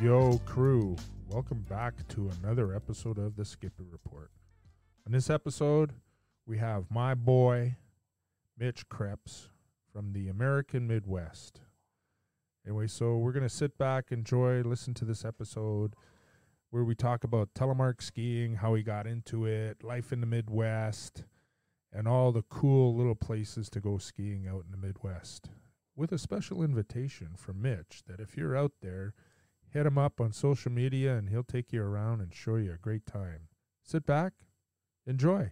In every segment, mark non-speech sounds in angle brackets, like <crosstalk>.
Yo, crew, welcome back to another episode of the Skippy Report. In this episode, we have my boy, Mitch Kreps from the American Midwest. Anyway, so we're going to sit back, enjoy, listen to this episode where we talk about telemark skiing, how he got into it, life in the Midwest, and all the cool little places to go skiing out in the Midwest. With a special invitation from Mitch that if you're out there, hit him up on social media and he'll take you around and show you a great time. Sit back, enjoy.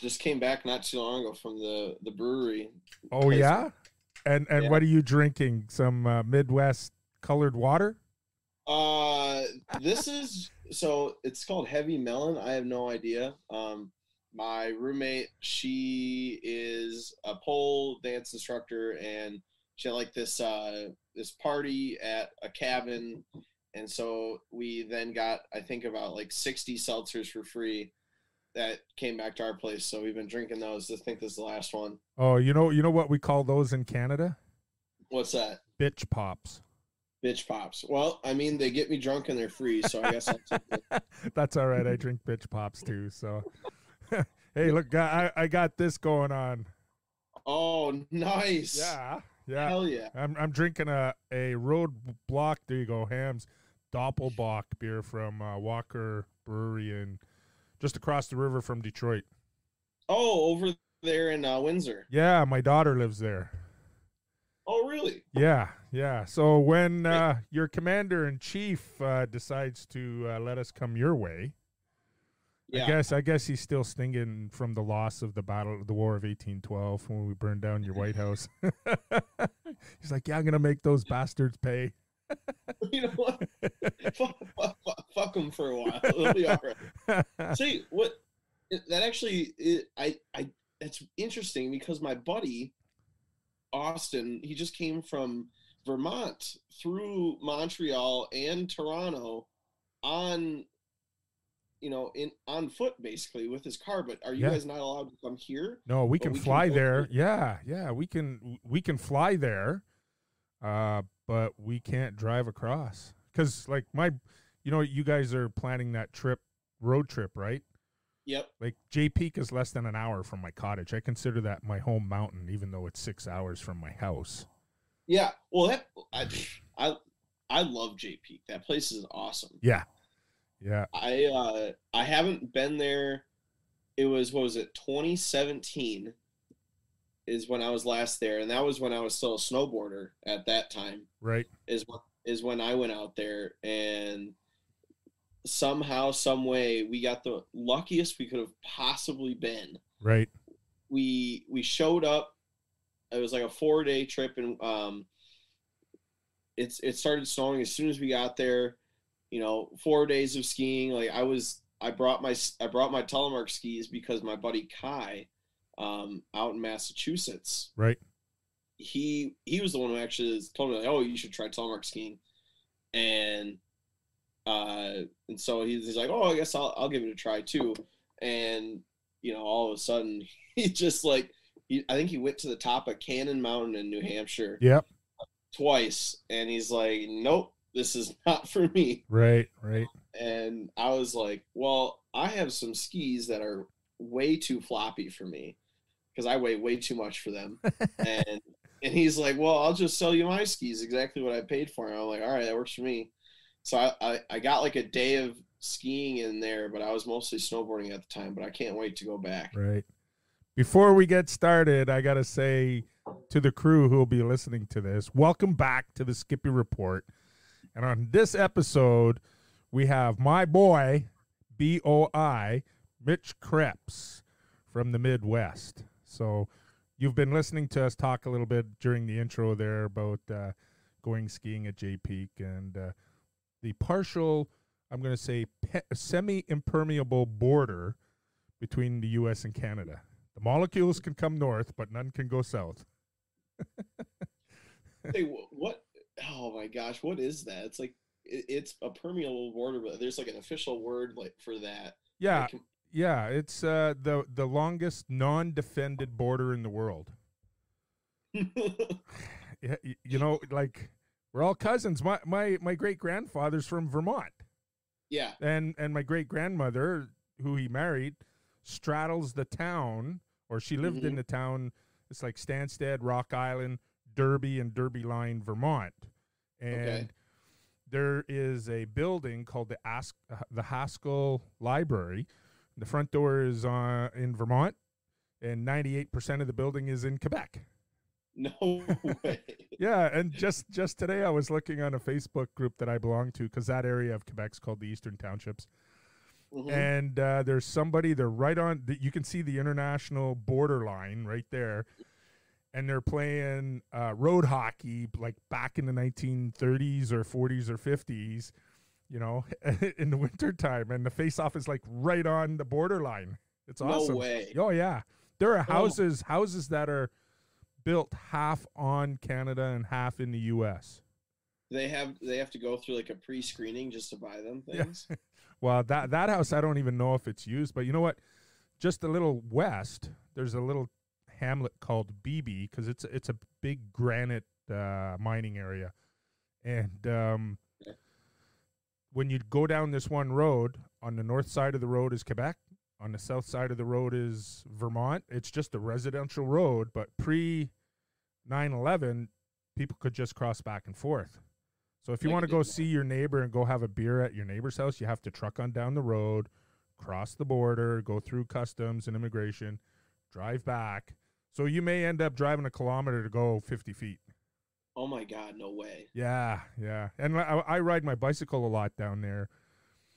Just came back not too long ago from the the brewery. Oh Place- yeah, and and Yeah. what are you drinking? Some uh, Midwest colored water? Uh, this is so it's called Heavy Melon. I have no idea. Um, my roommate, she is a pole dance instructor, and she had like this uh this party at a cabin, and so we then got I think about like sixty seltzers for free. That came back to our place, so we've been drinking those. I think this is the last one. Oh, you know you know what we call those in Canada? What's that? Bitch pops. Bitch pops. Well, I mean, they get me drunk and they're free, so I guess I'll take it. <laughs> That's all right. I drink bitch pops too. So, <laughs> hey, look, I I got this going on. Oh, nice. Yeah, yeah. Hell yeah. I'm I'm drinking a a roadblock. There you go, Hams Doppelbock beer from uh, Walker Brewery and just across the river from Detroit. Oh, over there in uh, Windsor. Yeah, my daughter lives there. Oh, really? Yeah, yeah. So when uh, your commander in chief uh, decides to uh, let us come your way, Yeah. I guess I guess he's still stinging from the loss of the battle, of the War of 1812, when we burned down your White House. <laughs> he's like, "Yeah, I'm gonna make those bastards pay." <laughs> you know what? fuck, fuck, fuck, fuck them for a while. It'll be all right. <laughs> See what? That actually, it, I, I. It's interesting because my buddy, Austin, he just came from Vermont through Montreal and Toronto, on. You know, in on foot basically with his car. But are you Yeah. guys not allowed to come here? No, we But can we fly go there. Yeah, yeah, we can we can fly there, uh, but we can't drive across because like my, you know, you guys are planning that trip, road trip, right? Yep. Like Jay Peak is less than an hour from my cottage. I consider that my home mountain, even though it's six hours from my house. Yeah, well, that I, I, I love Jay Peak. That place is awesome. Yeah, yeah, I, uh, I haven't been there. It was what was it? 2017 is when I was last there, and that was when I was still a snowboarder at that time. right. Is when is when I went out there, and somehow, some way, we got the luckiest we could have possibly been. Right. we we showed up. It was like a four day trip, and um, it's it started snowing as soon as we got there. You know, four days of skiing. Like I was, I brought my I brought my telemark skis because my buddy Kai, um, out in Massachusetts, Right. he he was the one who actually told me like, oh, you should try telemark skiing, and uh, and so he's, he's like, oh, I guess I'll I'll give it a try too, and you know, all of a sudden <laughs> he just like he, I think he went to the top of Cannon Mountain in New Hampshire Yep. twice, and he's like, nope, this is <laughs> not for me, Right. Right. and I was like, well, I have some skis that are way too floppy for me because I weigh way too much for them. <laughs> and and he's like, well, I'll just sell you my skis, exactly what I paid for. them. I'm like, all right, that works for me. So I, I, I got like a day of skiing in there, but I was mostly snowboarding at the time. But I can't wait to go back. Right. Before we get started, I got to say to the crew who will be listening to this, welcome back to the Skippy Report. And on this episode, we have my boy, B O I, Mitch Kreps from the Midwest. So you've been listening to us talk a little bit during the intro there about uh, going skiing at Jay Peak and uh, the partial, I'm going to say, pe- semi impermeable border between the U.S. and Canada. The molecules can come north, but none can go south. Hey, what? Oh my gosh, what is that? It's like it, it's a permeable border, but there's like an official word like for that. Yeah, Like, yeah. It's uh, the the longest non-defended border in the world. <laughs> <sighs> Yeah, y- you know, like we're all cousins. My my my great grandfather's from Vermont, yeah. and and my great grandmother, who he married, straddles the town, or she lived in Mhm. the town. It's like Stanstead, Rock Island, Derby, and Derby Line, Vermont, and. Okay. There is a building called the Ask uh, the Haskell Library. The front door is uh, in Vermont, and ninety eight percent of the building is in Quebec. No <laughs> way. Yeah, and just just today I was looking on a Facebook group that I belong to because that area of Quebec's called the Eastern Townships, Mhm. and uh, there's somebody they're right on. The, you can see the international border line right there, and they're playing uh, road hockey like back in the 1930s or 40s or 50s, you know, <laughs> in the wintertime, and the face-off is like right on the borderline. It's awesome. No way. Oh yeah, there are Oh. houses houses that are built half on Canada and half in the U.S. They have they have to go through like a pre-screening just to buy them Yeah. <laughs> Well, that that house I don't even know if it's used, but you know what? Just a little west, there's a little hamlet called Beebe because it's it's a big granite uh, mining area, and um, when you go down this one road, on the north side of the road is Quebec, on the south side of the road is Vermont. It's just a residential road, but pre 9/11, people could just cross back and forth. So if you Like want to go see your neighbor and go have a beer at your neighbor's house, you have to truck on down the road, cross the border, go through customs and immigration, drive back. So you may end up driving a kilometer to go 50 feet. Oh my god, no way. Yeah, yeah. And I, I ride my bicycle a lot down there,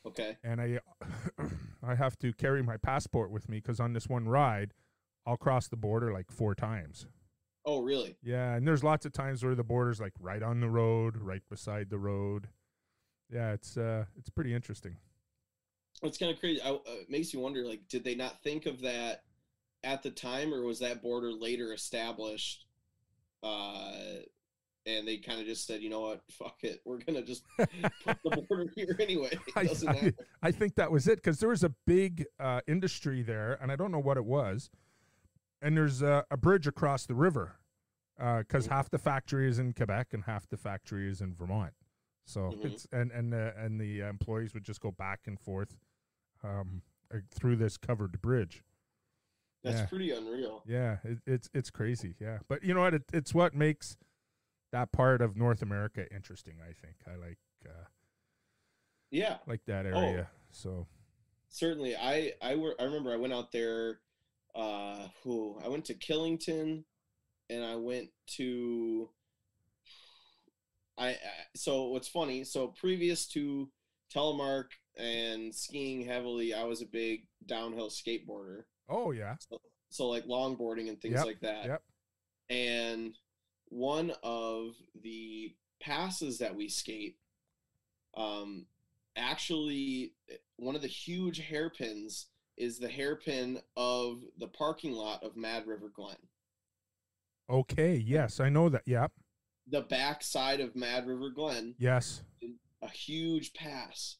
Okay. and I <coughs> I have to carry my passport with me because on this one ride, I'll cross the border like four times. Oh really? Yeah, and there's lots of times where the border's like right on the road, right beside the road. Yeah, it's uh it's pretty interesting. It's kind of crazy. I, uh, it makes you wonder like did they not think of that at the time or was that border later established uh and they kind of just said, you know what, fuck it, we're gonna just <laughs> put the border <laughs> here anyway. I, I. I think that was it because there was a big uh, industry there, and I don't know what it was. And there's a, a bridge across the river because Mhm. half the factory is in Quebec and half the factory is in Vermont. So Mhm. it's and and the and the employees would just go back and forth um, uh, through this covered bridge. That's Yeah. pretty unreal. Yeah, it, it's it's crazy. Yeah, but you know what? It, it's what makes that part of North America interesting. I think I like uh, Yeah, like that Oh. area. So certainly. I I were I remember I went out there. Uh, who I went to Killington, and I went to. I I- so what's funny? So previous to telemark and skiing heavily, I was a big downhill skateboarder. oh yeah, So, so like longboarding and things Yep, like that. yep. And one of the passes that we skate, um, actually one of the huge hairpins is the hairpin of the parking lot of Mad River Glen. Okay, yes, I know that. Yep, The back side of Mad River Glen, yes. a huge pass.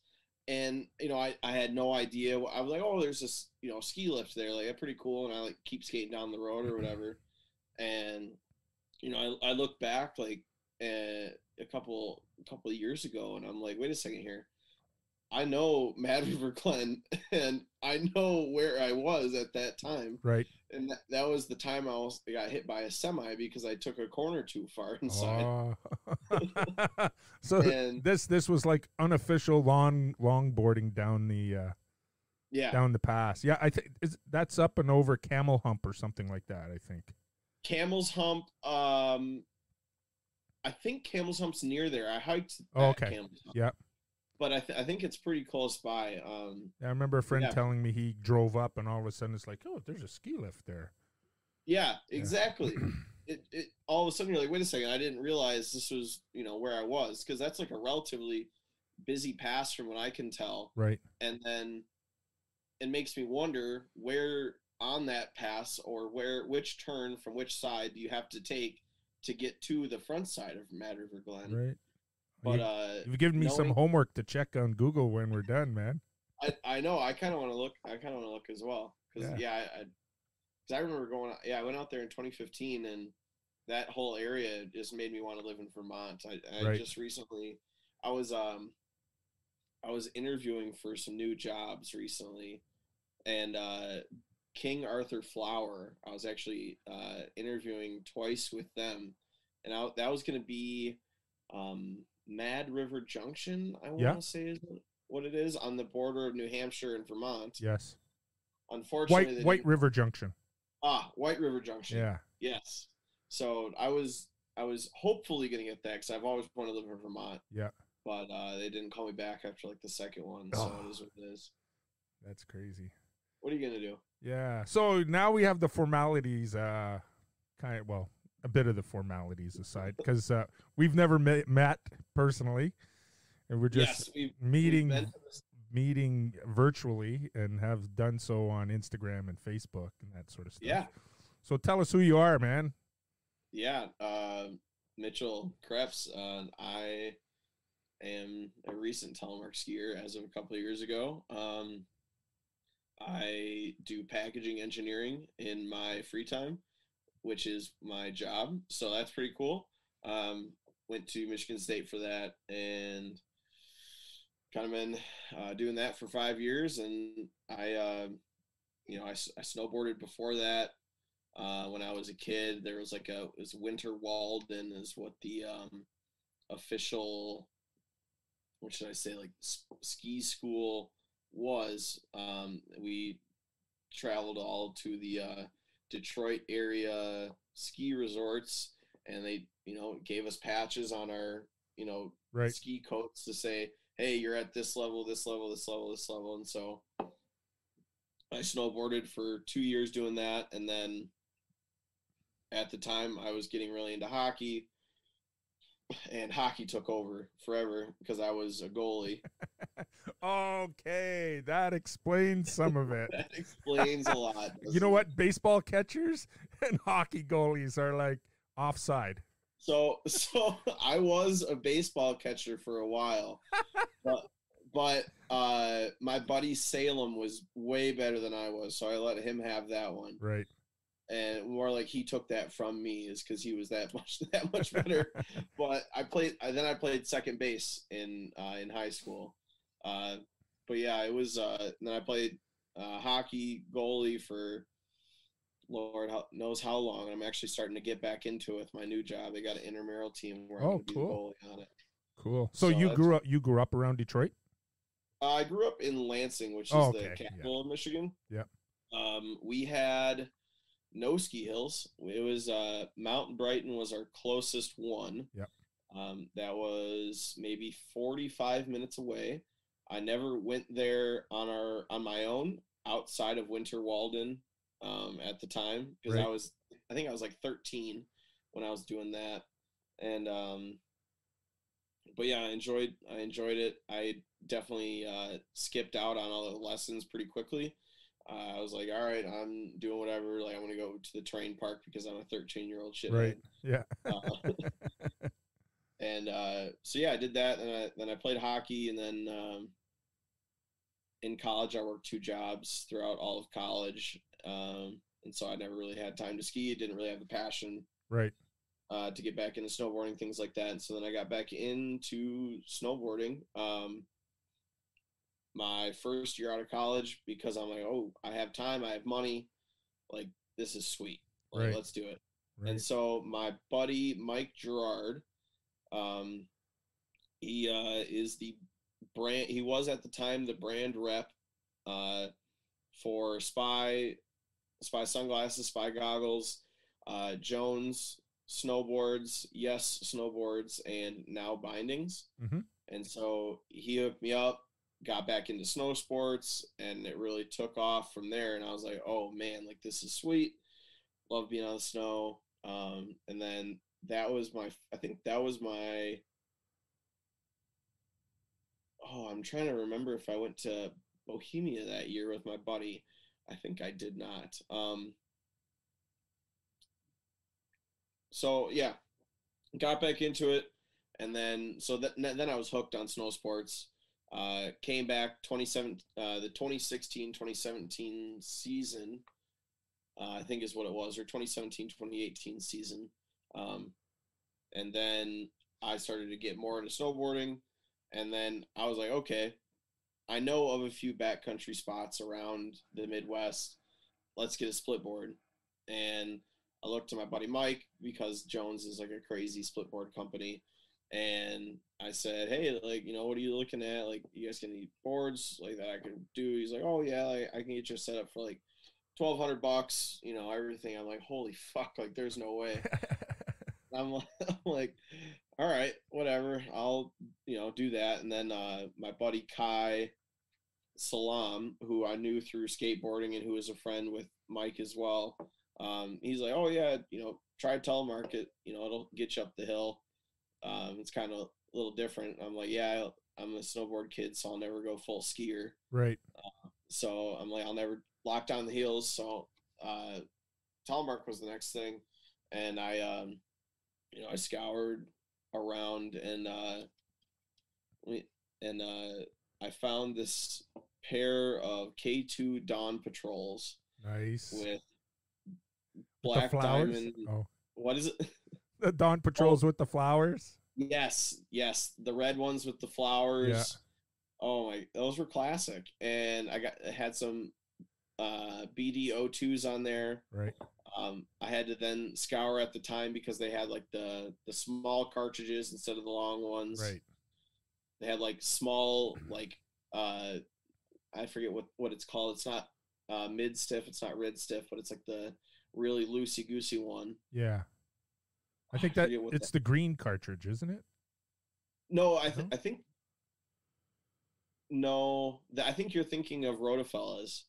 And you know, I, I had no idea. I was like, oh, there's this you know ski lift there, like a pretty cool. And I like keep skating down the road or whatever. <laughs> And you know, I, I look back like uh, a couple a couple of years ago, and I'm like, wait a second here. I know Mad River Glen, and I know where I was at that time, Right. and that, that was the time I was I got hit by a semi because I took a corner too far <laughs> inside. Oh. <laughs> so And this this was like unofficial long longboarding down the uh, yeah, down the pass. Yeah, I think that's up and over Camel Hump or something like that. I think. Camel's Hump. Um, I think Camel's Hump's near there. I hiked. Oh, okay. Camel's Hump, Yep. But I, th- I think it's pretty close by. Um, Yeah, I remember a friend Yeah. telling me he drove up and all of a sudden it's like, oh, there's a ski lift there. yeah, exactly. <clears throat> it, it all of a sudden you're like, wait a second, I didn't realize this was you know where I was because that's like a relatively busy pass from what I can tell. Right. and then it makes me wonder where on that pass or where which turn from which side do you have to take to get to the front side of Mad River Glen. Right. But You- uh, You've given me some homework to check on Google when we're done, man. I, I know. I kind of want to look. I kind of want to look as well because Yeah. yeah, I, I, 'cause I remember going. Yeah, I went out there in 2015, and that whole area just made me want to live in Vermont. I, I Right. just recently, I was um, I was interviewing for some new jobs recently, and uh, King Arthur Flour. I was actually uh, interviewing twice with them, and I, that was going to be um, Mad River Junction. I want to Yeah. say is what it is on the border of New Hampshire and Vermont. Yes. Unfortunately, White White River Junction. ah White River Junction. Yeah. Yes. So I was I was hopefully going to get that because I've always wanted to live in Vermont. Yeah. But uh, they didn't call me back after like the second one, so Oh. it is what it is. That's crazy. What are you gonna do? Yeah. So now we have the formalities. Uh, kind of well, a bit of the formalities aside, because uh, we've never met, met personally, and we're just yes, we've, we've meeting this- meeting virtually and have done so on Instagram and Facebook and that sort of stuff. Yeah, So tell us who you are, man. yeah. Uh, Mitchell Kreps. Uh, I am a recent telemark skier as of a couple of years ago. Um, I do packaging engineering in my free time, which is my job. So that's pretty cool. Um, went to Michigan State for that and kind of been uh, doing that for five years. And I, uh, you know, I snowboarded before that. Uh, when I was a kid, there was like a it was Winter Walden is what the um, official, what should I say, like ski school was. Um, we traveled all to the uh, Detroit area ski resorts, and they, you know, gave us patches on our, you know, Right. ski coats to say, "Hey, you're at this level, this level, this level, this level," and so I snowboarded for two years doing that, and then at the time I was getting really into hockey, and hockey took over forever because I was a goalie. <laughs> okay, that explains some of it. <laughs> That explains a lot. <laughs> You know what? Baseball catchers and hockey goalies are like offside. So so I was a baseball catcher for a while, but but uh, my buddy Salem was way better than I was, so I let him have that one. Right. And more like he took that from me is because he was that <laughs> much that much better. <laughs> but I played. I- Then I played second base in uh, in high school. Uh, but yeah, it was. Uh, then I played uh, hockey goalie for Lord knows how long. I'm actually starting to get back into it with my new job. They got an intramural team where I'm Oh, going to be cool. the goalie on it. Cool. So, So you grew up you grew up around Detroit? Uh, I grew up in Lansing, which is Oh, the okay, yeah. capital of Michigan. Yeah. Um, we had no ski hills. It was uh, Mount Brighton was our closest one. Yep. Um, that was maybe 45 minutes away. I never went there on our on my own outside of Winter Walden um, at the time because I was I think I was like 13 when I was doing that, and um, but yeah, I enjoyed I enjoyed it. I definitely uh, skipped out on all the lessons pretty quickly. Uh, I was like, all right, I'm doing whatever. Like, I'm gonna go to the train park because I'm a 13 year old shit. Right. Yeah. Uh, and uh, so yeah, I did that, and I, then I played hockey, and then um, in college I worked two jobs throughout all of college, um, and so I never really had time to ski. Didn't really have the passion Right. uh, to get back into snowboarding, things like that. And so then I got back into snowboarding. Um, my first year out of college because I'm like, oh, I have time, I have money, like this is sweet, like Right. let's do it. Right. And so my buddy Mike Gerard, um, he uh, is the brand. He was at the time the brand rep uh, for Spy, Spy sunglasses, Spy goggles, uh, Jones snowboards, Yes snowboards, and now bindings. Mhm. And so he hooked me up, got back into snow sports, and it really took off from there. And I was like, oh man, like this is sweet. Love being on the snow. Um, and then that was my, I think that was my. Oh, I'm trying to remember if I went to Bohemia that year with my buddy. I think I did not. Um, so yeah, got back into it. and then so that then I was hooked on snow sports. Uh, came back 27 uh, the 2016 2017 season uh, I think is what it was or 2017 2018 season. Um, and then I started to get more into snowboarding and then I was like okay I know of a few backcountry spots around the Midwest. Let's get a split board. And I looked to my buddy Mike because Jones is like a crazy split board company and I said, "Hey, like, you know, what are you looking at? Like, you guys can need boards like that I can do." He's like, "Oh yeah, like, I can get you set up for like twelve hundred bucks, you know, everything." I'm like, "Holy fuck! Like, there's no way." <laughs> I'm like, <laughs> I'm like, "All right, whatever. I'll, you know, do that." And then uh, my buddy Kai Salam, who I knew through skateboarding and who was a friend with Mike as well, um, he's like, "Oh yeah, you know, try telemarket. You know, it'll get you up the hill." Um, it's kind of a little different. I'm like, yeah, I'm a snowboard kid, so I'll never go full skier. Right. Uh, so I'm like, I'll never lock down the heels. So uh, telemark was the next thing, and I, um, you know, I scoured around and uh, and uh, I found this pair of K2 Dawn patrols. Nice. With black diamond. Oh. What is it? <laughs> the Dawn patrols oh, with the flowers. Yes, yes, the red ones with the flowers. Yeah. Oh my, those were classic. And I got had some uh BD02s on there. Right. Um, I had to then scour at the time because they had like the the small cartridges instead of the long ones. Right. They had like small <clears throat> like uh I forget what what it's called. It's not uh mid stiff, it's not red stiff, but it's like the really loosey goosey one. Yeah. I think that it's that. the green cartridge, isn't it? No, I th- no? I think no. I think you're thinking of Rottefellas.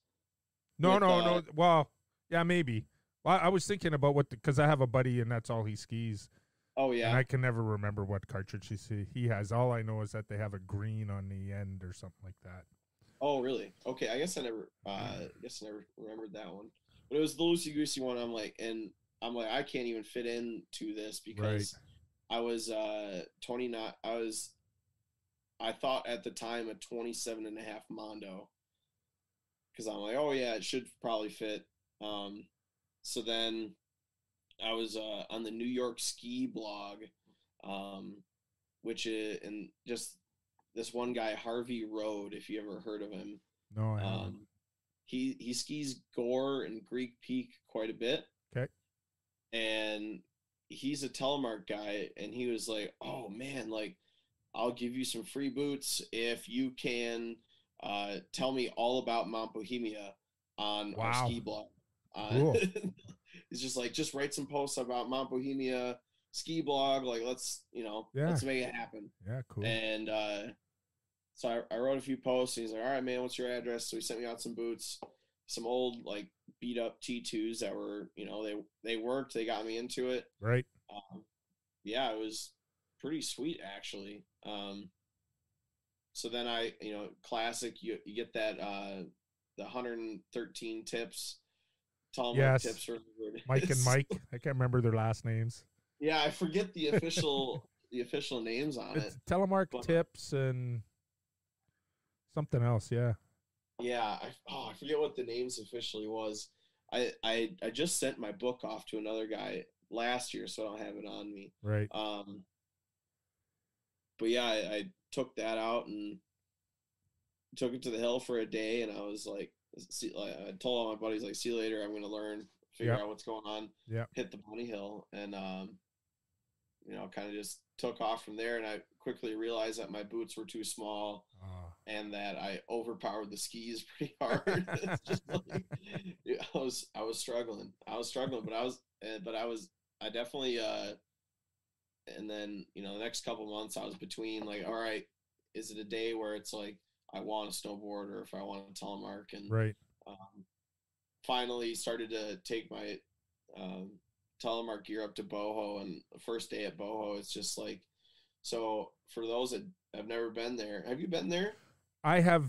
No, no, uh, no. Well, yeah, maybe. Well, I was thinking about what because I have a buddy and that's all he skis. Oh yeah. And I can never remember what cartridge he see he has. All I know is that they have a green on the end or something like that. Oh really? Okay, I guess I never. Uh, I guess I never remembered that one. But it was the loosey goosey one. I'm like, and I'm like, I can't even fit into this because right. I was uh 29. I was, I thought at the time a 27 and a half Mondo. Cause I'm like, oh yeah, it should probably fit. Um, so then I was uh, on the New York ski blog, um, which is, and just this one guy, Harvey Road, if you ever heard of him. No, I haven't. Um, he, he skis Gore and Greek Peak quite a bit and he's a telemark guy and he was like oh man like i'll give you some free boots if you can uh, tell me all about mount bohemia on wow. our ski blog uh, cool. <laughs> it's just like just write some posts about mount bohemia ski blog like let's you know yeah. let's make it happen yeah cool and uh, so I, I wrote a few posts and he's like all right man what's your address so he sent me out some boots some old like beat up T2s that were, you know, they they worked. They got me into it. Right. Um, yeah, it was pretty sweet actually. Um, so then I, you know, classic. You you get that uh, the 113 tips. Tall yes. tips. Mike and <laughs> Mike. I can't remember their last names. Yeah, I forget the official <laughs> the official names on it's it. Telemark but, tips and something else. Yeah. Yeah, I, oh, I forget what the names officially was. I, I I just sent my book off to another guy last year, so I don't have it on me. Right. Um. But yeah, I, I took that out and took it to the hill for a day, and I was like, see, like I told all my buddies, like, see you later. I'm gonna learn, figure yep. out what's going on. Yeah. Hit the bunny hill, and um, you know, kind of just took off from there. And I quickly realized that my boots were too small. Uh and that I overpowered the skis <laughs> pretty hard. <laughs> like, I was I was struggling. I was struggling, but I was eh, but I was I definitely uh and then you know the next couple months I was between like all right is it a day where it's like I want to snowboard or if I want to telemark and right um, finally started to take my um, telemark gear up to boho and the first day at boho it's just like so for those that have never been there have you been there I have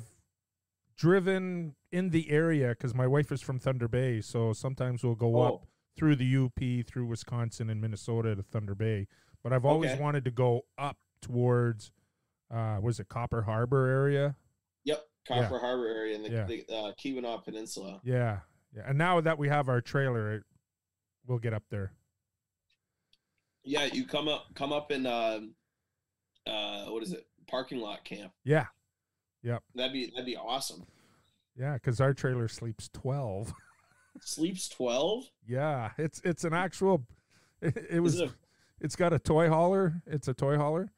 driven in the area because my wife is from Thunder Bay, so sometimes we'll go oh. up through the UP, through Wisconsin and Minnesota to Thunder Bay. But I've always okay. wanted to go up towards uh was it Copper Harbor area? Yep, Copper Harbor area in the, Yeah. the uh, Keweenaw Peninsula. Yeah. Yeah. And now that we have our trailer, it, we'll get up there. Yeah, you come up come up in um uh what is it? Parking lot camp. Yeah. That'd be that'd be awesome. Yeah, cuz our trailer sleeps 12. <laughs> Sleeps twelve? yeah, it's it's an actual it, it was it a- it's got a toy hauler. It's a toy hauler.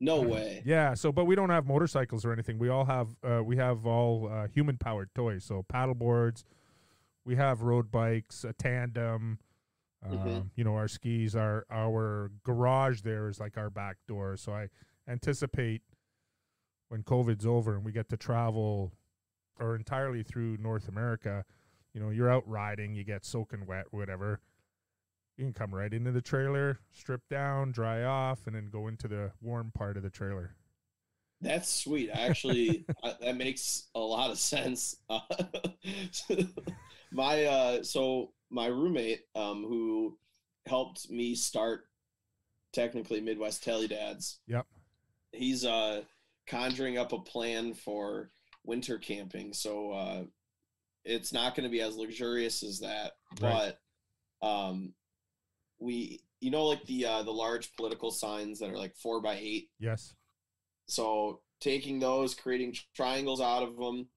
no way. Yeah, so but we don't have motorcycles or anything. We all have uh, we have all uh, human powered toys. So paddle boards, we have road bikes, a tandem. Um, Mhm. You know, our skis, our our garage there is like our back door. So I anticipate when COVID's over and we get to travel or entirely through North America, you know, you're out riding, you get soaking wet, whatever. You can come right into the trailer, strip down, dry off, and then go into the warm part of the trailer. That's sweet. Actually, <laughs> uh, that makes a lot of sense. Uh, <laughs> my uh, so my roommate, um, who helped me start technically Midwest Telly Dads. Yep. He's uh conjuring up a plan for winter camping. So uh, it's not going to be as luxurious as that, Right. but um, we you know like the uh, the large political signs that are like four by eight Yes. so taking those, creating triangles out of them,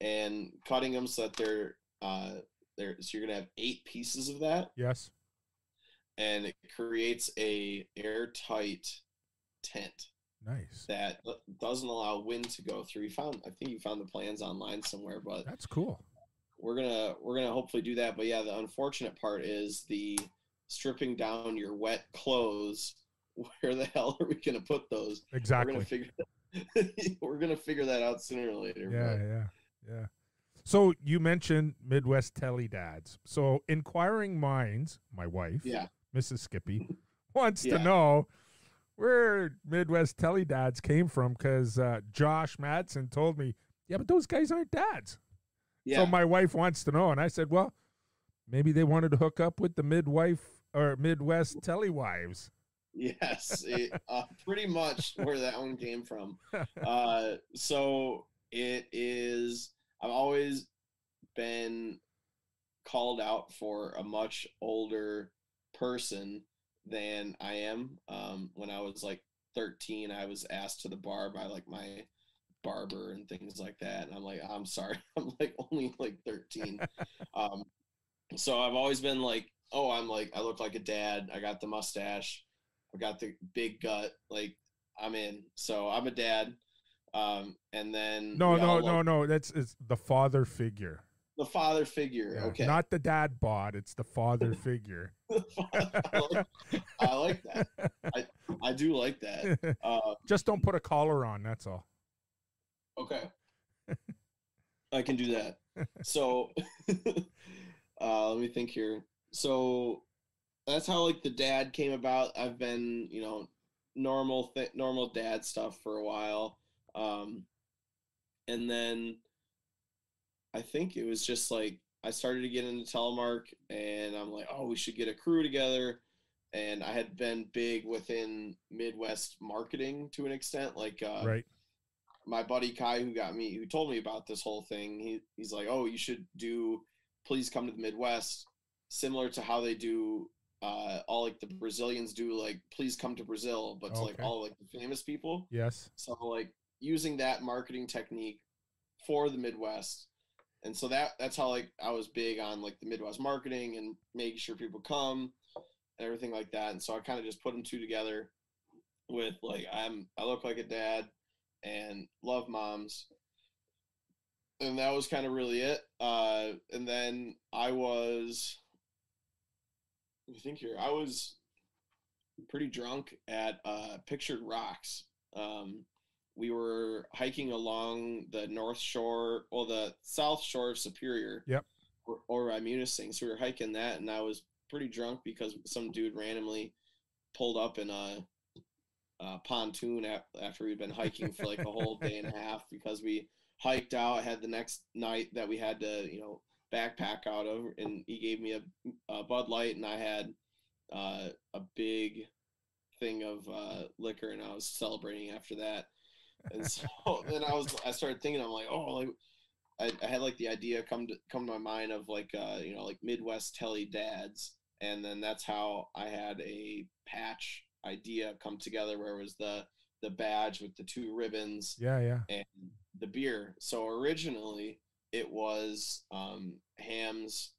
and cutting them so that they're uh, they're so you're gonna have eight pieces of that, Yes. and it creates a airtight tent Nice. that doesn't allow wind to go through. You found, I think you found the plans online somewhere, but That's cool. we're gonna we're gonna hopefully do that. But yeah, the unfortunate part is the stripping down your wet clothes. <laughs> Where the hell are we gonna put those? We're Exactly. gonna figure. <laughs> we're gonna figure that out sooner or later. Yeah, but- yeah, yeah. So you mentioned Midwest Telly Dads. So inquiring minds, my wife, Yeah. Mrs. Skippy, <laughs> wants Yeah. to know where Midwest Telly Dads came from because uh, Josh Madsen told me, yeah, but those guys aren't dads. Yeah. So my wife wants to know, and I said, well, maybe they wanted to hook up with the midwife or Midwest Telly wives. Yes, <laughs> it, uh, pretty much where that one came from. <laughs> Uh, so it is. I've always been called out for a much older person than I am. Um, when I was like 13, I was asked to the bar by like my barber and things like that, and I'm like, I'm sorry, <laughs> I'm like only like 13. <laughs> um, so I've always been like, oh, I'm like, I look like a dad. I got the mustache. I got the big gut. Like I'm in. So I'm a dad. Um, and then No, no, no, look- no. That's it's the father figure. The father figure. Yeah, Okay. Not the dad bod. It's the father <laughs> figure. I, like, I like that. I, I do like that. Uh, <laughs> Just don't put a collar on. That's all. okay. I can do that. So <laughs> uh, let me think here. So that's how like the dad came about. I've been, you know, normal th- normal dad stuff for a while. Um and then I think it was just like I started to get into telemark and I'm like, "Oh, we should get a crew together." And I had been big within Midwest marketing to an extent, like uh right. my buddy Kai, who got me, who told me about this whole thing, he, he's like, "Oh, you should do. Please come to the Midwest, similar to how they do. Uh, all like the Brazilians do, like please come to Brazil, but to like all like the famous people. Yes. So like using that marketing technique for the Midwest, and so that that's how like I was big on like the Midwest marketing and making sure people come and everything like that. And so I kind of just put them two together with like I'm I look like a dad and love moms. And that was kind of really it. Uh, and then I was, me think here. I was pretty drunk at uh, Pictured Rocks. Um, we were hiking along the north shore, well, the south shore of Superior. Yep. Or, or by Munising. So we were hiking that, and I was pretty drunk because some dude randomly pulled up in a, a pontoon ap- after we'd been hiking for like a whole <laughs> day and a half because we hiked out. Had the next night that we had to, you know, backpack out of, and he gave me a, a Bud Light, and I had uh, a big thing of uh, liquor, and I was celebrating after that. And so <laughs> then I was I started thinking I'm like oh like I, I had like the idea come to come to my mind of like uh, you know like Midwest telly dads, and then that's how I had a patch idea come together where it was the the badge with the two ribbons Yeah, yeah. and the beer. So originally it was um, Ham's.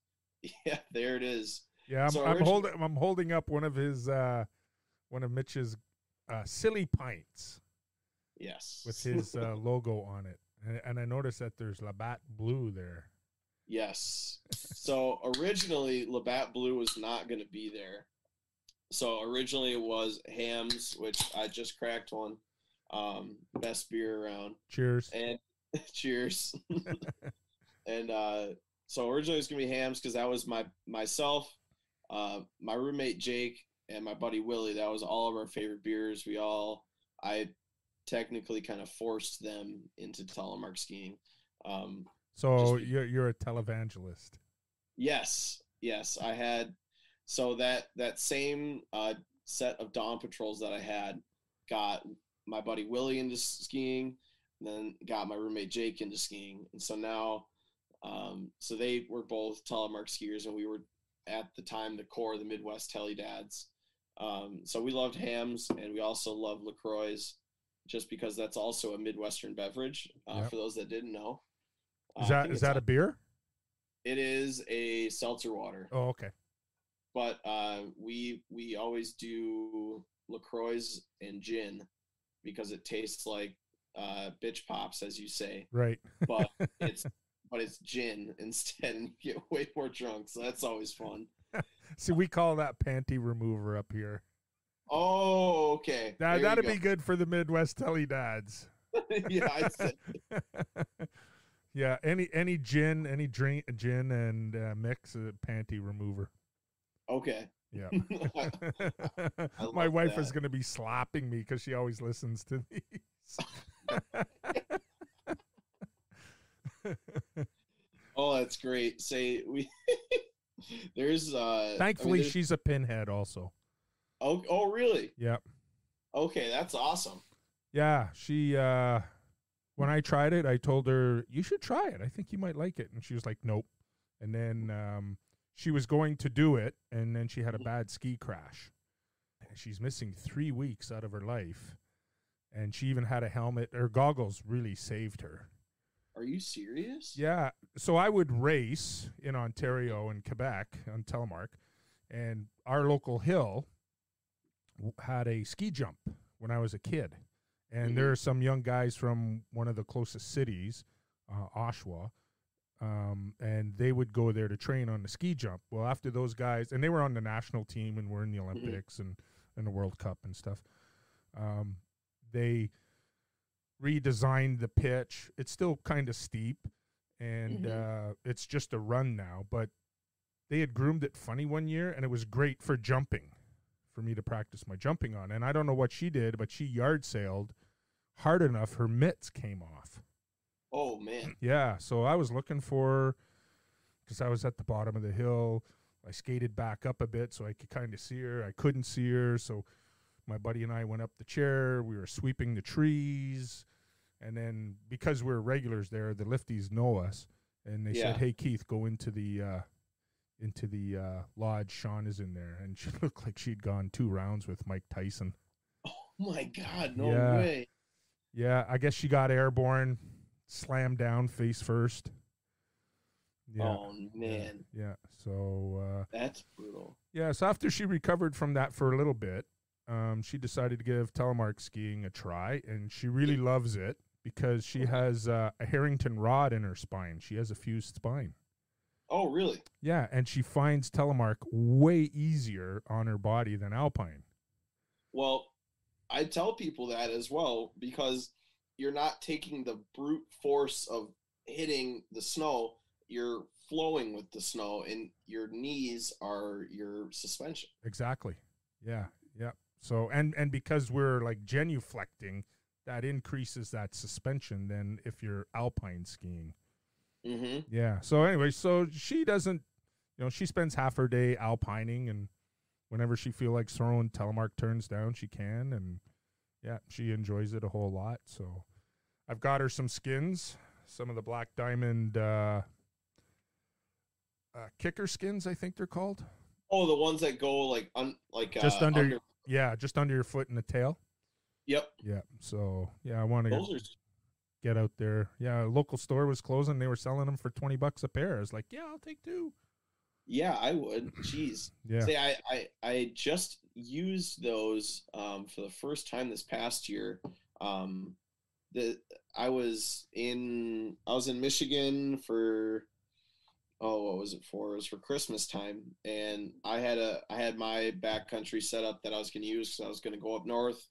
<laughs> Yeah, there it is. Yeah, I'm, So I'm holding I'm holding up one of his uh one of Mitch's uh silly pints Yes. with his uh, logo on it. And, and I noticed that there's Labatt Blue there. Yes. So originally, Labatt Blue was not going to be there. So originally it was Hams, which I just cracked one. Um, best beer around. Cheers. And <laughs> cheers. <laughs> and uh, so originally it was gonna be Hams because that was my myself, uh, my roommate Jake, and my buddy Willie. That was all of our favorite beers. We all I technically kind of forced them into telemark skiing. Um, So Just you're you're a televangelist. Yes, yes, I had. So that that same uh, set of Dawn patrols that I had got my buddy Willie into skiing, and then got my roommate Jake into skiing, and so now, um, so they were both telemark skiers, and we were at the time the core of the Midwest Telly Dads. Um, so we loved hams, and we also loved Lacroix, just because that's also a Midwestern beverage. Uh, Yep. For those that didn't know, Uh, Is I that is that a beer? it is a seltzer water, Oh, okay. but uh, we we always do Lacroix and gin because it tastes like uh, bitch pops, as you say, Right. but <laughs> it's but it's gin <laughs> instead, and you get way more drunk. So that's always fun. <laughs> See, we call that panty remover up here. Oh, okay. That there that'd go. be good for the Midwest telly dads. <laughs> yeah, <laughs> yeah, any any gin, any drink, gin and uh, mix a panty remover. okay. Yeah. <laughs> My wife is going to be slapping me because she always listens to these. Oh, that's great. Say we. there's uh. I mean, Thankfully, there's- she's a pinhead also. Oh, oh, really? Yep. Okay, that's awesome. Yeah, she uh when I tried it, I told her, "You should try it. I think you might like it." And she was like, "Nope." And then um she was going to do it and then she had a bad ski crash. She's missing 3 weeks out of her life. And she even had a helmet. Her goggles really saved her. Are you serious? Yeah. So I would race in Ontario and Quebec on telemark, and our local hill had a ski jump when I was a kid. And there Mhm. are some young guys from one of the closest cities, uh, Oshawa, um, and they would go there to train on the ski jump. Well, after those guys, and they were on the national team and were in the Olympics and, and the World Cup and stuff. Um, they redesigned the pitch. It's still kind of steep, and Mhm. uh, it's just a run now. But they had groomed it funny one year, and it was great for jumping, for me to practice my jumping on. And I don't know what she did, but she yard sailed hard enough, her mitts came off. Oh man. <clears throat> Yeah, so I was looking for because I was at the bottom of the hill. I skated back up a bit so I could kind of see her. I couldn't see her, so my buddy and I went up the chair. We were sweeping the trees, and then because we're regulars there, the lifties know us, and they Yeah. said, "Hey Keith, go into the uh, into the uh, lodge. Sean is in there," and <laughs> she looked like she'd gone two rounds with Mike Tyson. Oh my God. No Yeah. way. Yeah, I guess she got airborne, slammed down face first. Yeah. Oh yeah, man, Yeah. So uh, that's brutal. yeah. So after she recovered from that for a little bit, um, she decided to give telemark skiing a try, and she really loves it because she has uh, a Harrington rod in her spine. She has a fused spine. Oh really? Yeah, and she finds telemark way easier on her body than alpine. Well, I tell people that as well because you're not taking the brute force of hitting the snow. You're flowing with the snow, and your knees are your suspension. Exactly. Yeah. Yeah. So and and because we're like genuflecting, that increases that suspension than if you're alpine skiing. Mm-hmm. Yeah. So anyway, so she doesn't, you know, she spends half her day alpining and whenever she feel like throwing telemark turns down, she can, and yeah, she enjoys it a whole lot. So I've got her some skins, some of the black diamond uh, uh, kicker skins, I think they're called. Oh, the ones that go like un, like Just uh, under- Yeah, just under your foot and the tail. Yep, Yeah. So yeah, I want to those are get out there. Yeah, a local store was closing. They were selling them for twenty bucks a pair. I was like, yeah, I'll take two. Yeah, I would. Jeez. Yeah. See, I, I I just used those um, for the first time this past year. Um, the I was in I was in Michigan for oh what was it for? It was for Christmas time, and I had a I had my backcountry set up that I was going to use because I was going to go up north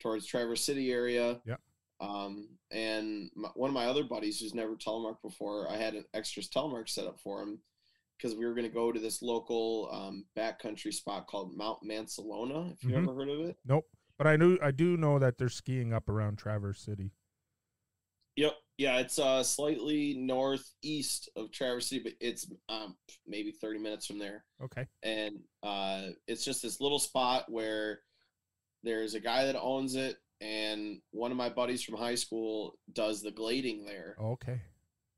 towards Traverse City area. Yeah. Um, and my, one of my other buddies who's never telemarked before, I had an extras telemark set up for him because we were going to go to this local um, backcountry spot called Mount Mancelona. If you Mhm. ever heard of it. Nope. But I knew I do know that they're skiing up around Traverse City. Yep. Yeah, it's uh slightly northeast of Traverse City, but it's um maybe 30 minutes from there. Okay. And uh it's just this little spot where there's a guy that owns it and one of my buddies from high school does the glading there. Okay.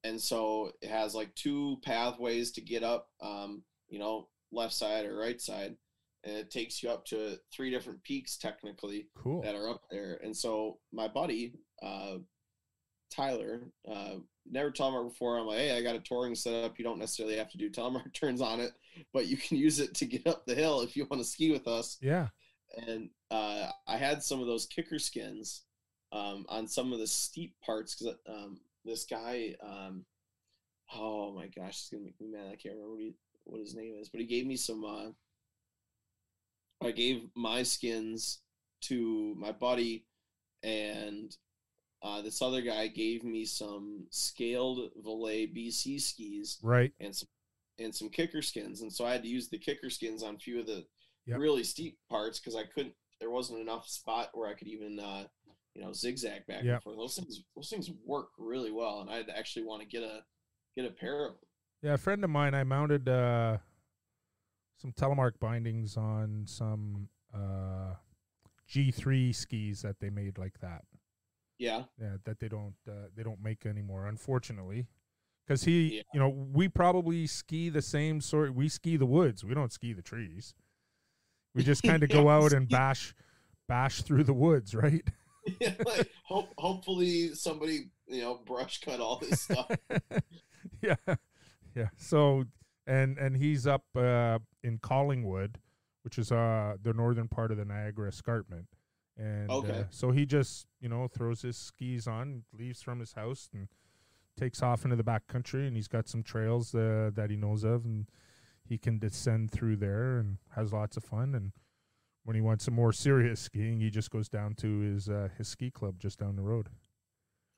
And so it has like two pathways to get up um, you know, left side or right side. And it takes you up to three different peaks technically Cool. that are up there. And so my buddy, uh, Tyler, uh, never telemark before. I'm like, hey, I got a touring set up. You don't necessarily have to do telemark turns on it, but you can use it to get up the hill if you want to ski with us. Yeah. And uh, I had some of those kicker skins um, on some of the steep parts because um, this guy, um, oh my gosh, it's gonna make me mad. I can't remember what, he, what his name is, but he gave me some. Uh, I gave my skins to my buddy, and uh, this other guy gave me some scaled Voile BC skis Right. and some and some kicker skins, and so I had to use the kicker skins on a few of the Yep. really steep parts because I couldn't. There wasn't enough spot where I could even, uh, you know, zigzag back Yep. and forth. Those things, those things work really well, and I'd actually want to get a get a pair of them. Yeah, a friend of mine, I mounted uh, some telemark bindings on some uh, G3 skis that they made like that. Yeah, Yeah, that they don't uh, they don't make anymore, unfortunately. Because he, Yeah. you know, we probably ski the same sort. We ski the woods. We don't ski the trees. We just <laughs> kind of go out and bash, bash through the woods, right? <laughs> like, hope, hopefully somebody you know brush cut all this stuff. <laughs> yeah, yeah. So and and he's up uh, in Collingwood, which is uh the northern part of the Niagara Escarpment, and uh, Okay. so he just you know throws his skis on, leaves from his house, and takes off into the back country, and he's got some trails uh, that he knows of, and he can descend through there and has lots of fun. And when he wants some more serious skiing, he just goes down to his uh, his ski club just down the road.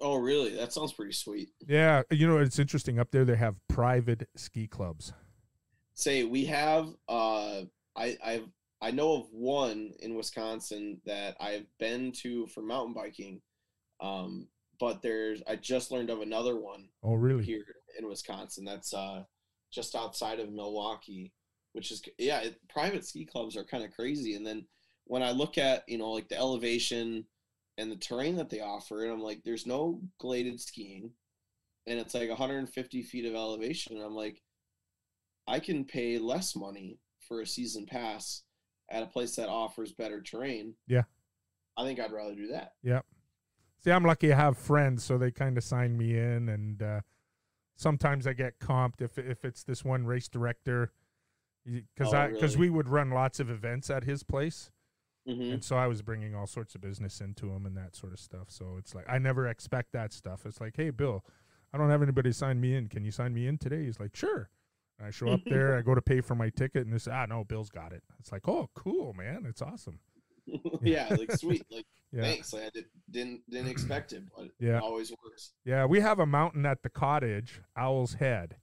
Oh, really? That sounds pretty sweet. Yeah, you know it's interesting up there. They have private ski clubs. Say we have. Uh, I I've I know of one in Wisconsin that I've been to for mountain biking. Um, but there's I just learned of another one Oh, really? here in Wisconsin. That's uh, just outside of Milwaukee, which is yeah. It, private ski clubs are kind of crazy. And then when I look at you know like the elevation and the terrain that they offer, and I'm like, there's no gladed skiing, and it's like 150 feet of elevation. And I'm like, I can pay less money for a season pass at a place that offers better terrain. Yeah. I think I'd rather do that. Yeah. See, I'm lucky I have friends, so they kind of sign me in, and uh, sometimes I get comped if if it's this one race director, because Oh, I because really? we would run lots of events at his place, hmm and so I was bringing all sorts of business into him and that sort of stuff. So it's like I never expect that stuff. It's like, hey, Bill, I don't have anybody sign me in. Can you sign me in today? He's like, sure. And I show up <laughs> there, I go to pay for my ticket, and they say, ah, no, Bill's got it. It's like, oh, cool, man, it's awesome. <laughs> yeah, like sweet. Like <laughs> Yeah. thanks. Like, I did, didn't didn't expect it, but Yeah. it always works. Yeah, we have a mountain at the cottage, Owl's Head.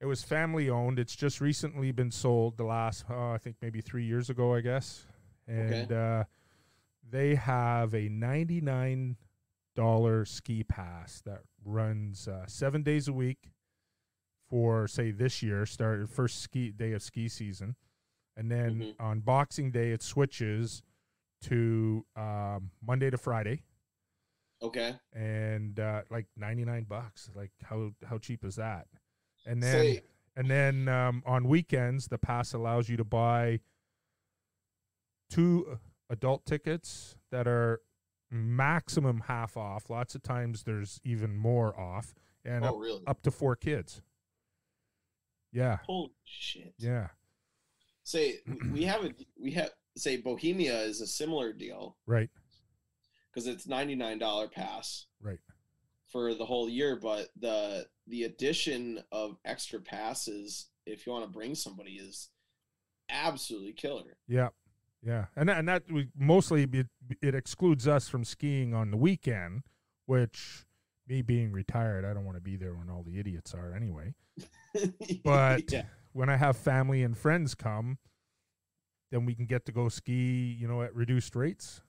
It was family owned. It's just recently been sold the last, oh, I think maybe three years ago, I guess. And uh, they have a $99 ski pass that runs uh, seven days a week for, say, this year, start first ski day of ski season. And then Mhm. on Boxing Day it switches to um, Monday to Friday, Okay. and uh, like ninety nine bucks. Like how how cheap is that? And then Say, and then um, on weekends the pass allows you to buy two adult tickets that are maximum half off. Lots of times there's even more off, and up, oh, really? up to four kids. Yeah, Holy shit. yeah, Say, we- <clears throat> have a, we have, say, Bohemia is a similar deal right, because it's $99 pass right. for the whole year, but the, the addition of extra passes, if you want to bring somebody, is absolutely killer. Yeah, yeah, and that, and that we mostly it, it excludes us from skiing on the weekend, which me being retired, I don't want to be there when all the idiots are anyway. <laughs> But yeah, when I have family and friends come, then we can get to go ski, you know, at reduced rates.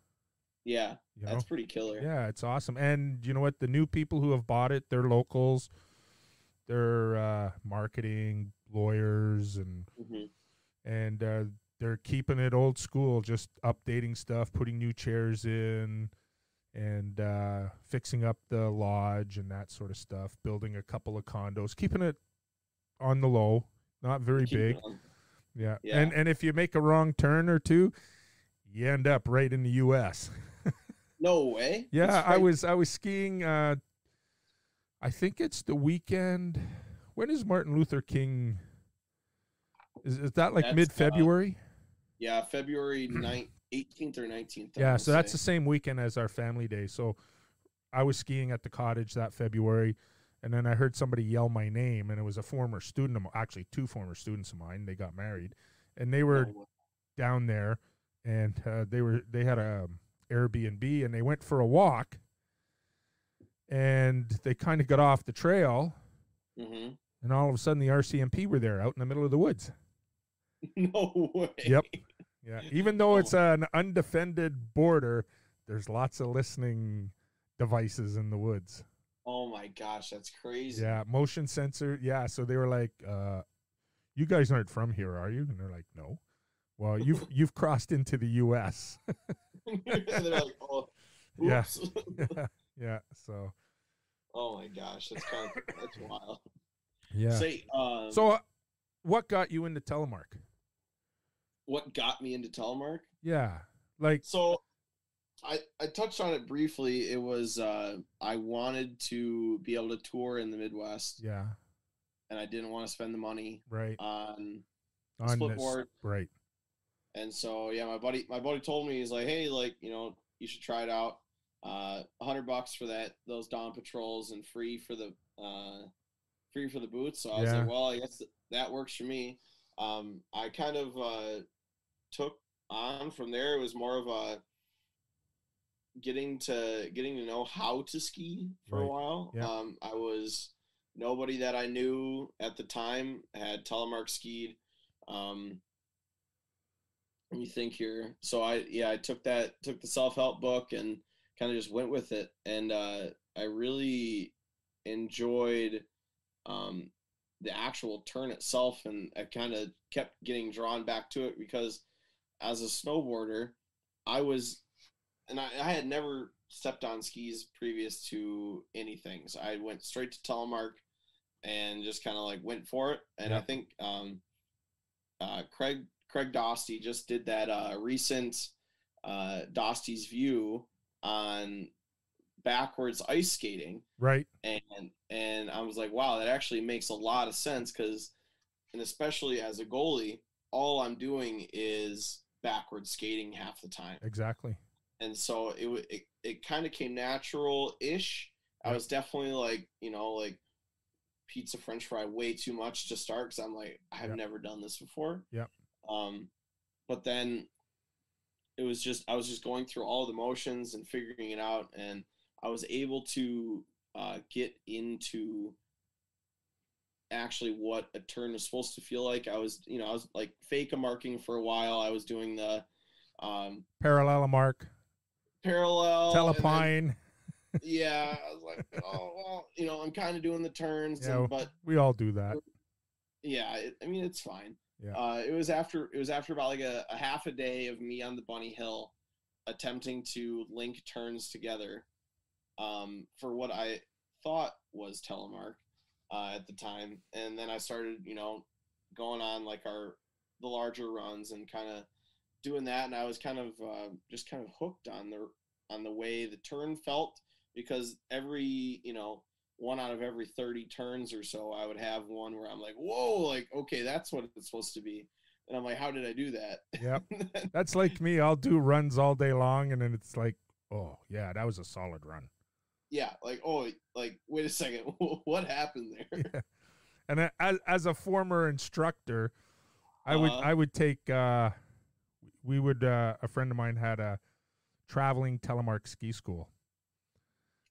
yeah, You know, that's pretty killer. yeah, it's awesome. And you know what? The new people who have bought it, they're locals, they're uh, marketing lawyers, and Mhm. and uh, they're keeping it old school, just updating stuff, putting new chairs in, and uh, fixing up the lodge and that sort of stuff. Building a couple of condos, keeping it on the low, not very big. Yeah. Yeah. And and if you make a wrong turn or two, you end up right in the US. <laughs> No way. Yeah, I was I was skiing uh I think it's the weekend. When is Martin Luther King is, is that like uh, mid February? Yeah, February <clears throat> 9th, 18th or 19th. I yeah, so that's the same weekend as our family day. So I was skiing at the cottage that February and then I heard somebody yell my name and it was a former student of mine, actually two former students of mine. They got married and they were No down there and uh, they were they had a um, Airbnb and they went for a walk and they kind of got off the trail Mhm. and all of a sudden the RCMP were there out in the middle of the woods. <laughs> No way. Yep. Yeah, even though Oh. it's an undefended border, there's lots of listening devices in the woods. Oh my gosh, that's crazy. Yeah, motion sensor. Yeah, so they were like, uh, "You guys aren't from here, are you?" And they're like, "No." Well, you've <laughs> you've crossed into the U.S. <laughs> They're like, oh, <laughs> Yeah. oops. yeah. So oh my gosh, that's kind of that's wild. yeah. Say, um, So, uh, what got you into telemark? what got me into telemark? Yeah, like So, I I touched on it briefly. It was uh, I wanted to be able to tour in the Midwest, yeah, and I didn't want to spend the money right on on split board. right. And so yeah, my buddy my buddy told me he's like, hey, like you know, you should try it out. Uh, a hundred bucks for that those dawn patrols and free for the uh, free for the boots. So I was like, well, I guess that works for me. Um, I kind of uh, took on from there. It was more of a getting to getting to know how to ski for a while. Yeah. Um, I was nobody that I knew at the time had telemark skied. Um, let me think here. So I yeah I took that took the self help book and kind of just went with it, and uh, I really enjoyed um, the actual turn itself, and I kind of kept getting drawn back to it because as a snowboarder, I was, and I, I had never stepped on skis previous to anything, so I went straight to telemark and just kind of like went for it, and I think um, uh, Craig Craig Dostie just did that uh, recent uh, Dostie's view on backwards ice skating, Right. and and I was like, wow, that actually makes a lot of sense because, and especially as a goalie, all I'm doing is backward skating half the time, Exactly. And so it it, it kind of came natural ish. I was definitely like you know like pizza French fry way too much to start because I'm like I have Yep. never done this before. Yep. Um, but then it was just I was just going through all the motions and figuring it out, and I was able to uh, get into actually what a turn is supposed to feel like. I was, you know, I was like fake a marking for a while. I was doing the um, Parallel mark. Parallel, then- Telepine. yeah, I was like, oh well, you know, I'm kind of doing the turns, Yeah, and, but we all do that. yeah, it, I mean, it's fine. Yeah. Uh, it was after it was after about like a, a half a day of me on the bunny hill, attempting to link turns together, um, for what I thought was telemark uh, at the time, and then I started, you know, going on like our the larger runs and kind of doing that, and I was kind of uh, just kind of hooked on the on the way the turn felt because every you know one out of every 30 turns or so i would have one where i'm like whoa like okay that's what it's supposed to be and i'm like how did i do that yeah <laughs> That's like me. I'll do runs all day long, and then it's like, oh yeah, that was a solid run. yeah like oh like wait a second <laughs> what happened there <laughs> Yeah. And as as a former instructor, I would Uh-huh. I would take uh, we would uh, a friend of mine had a traveling telemark ski school.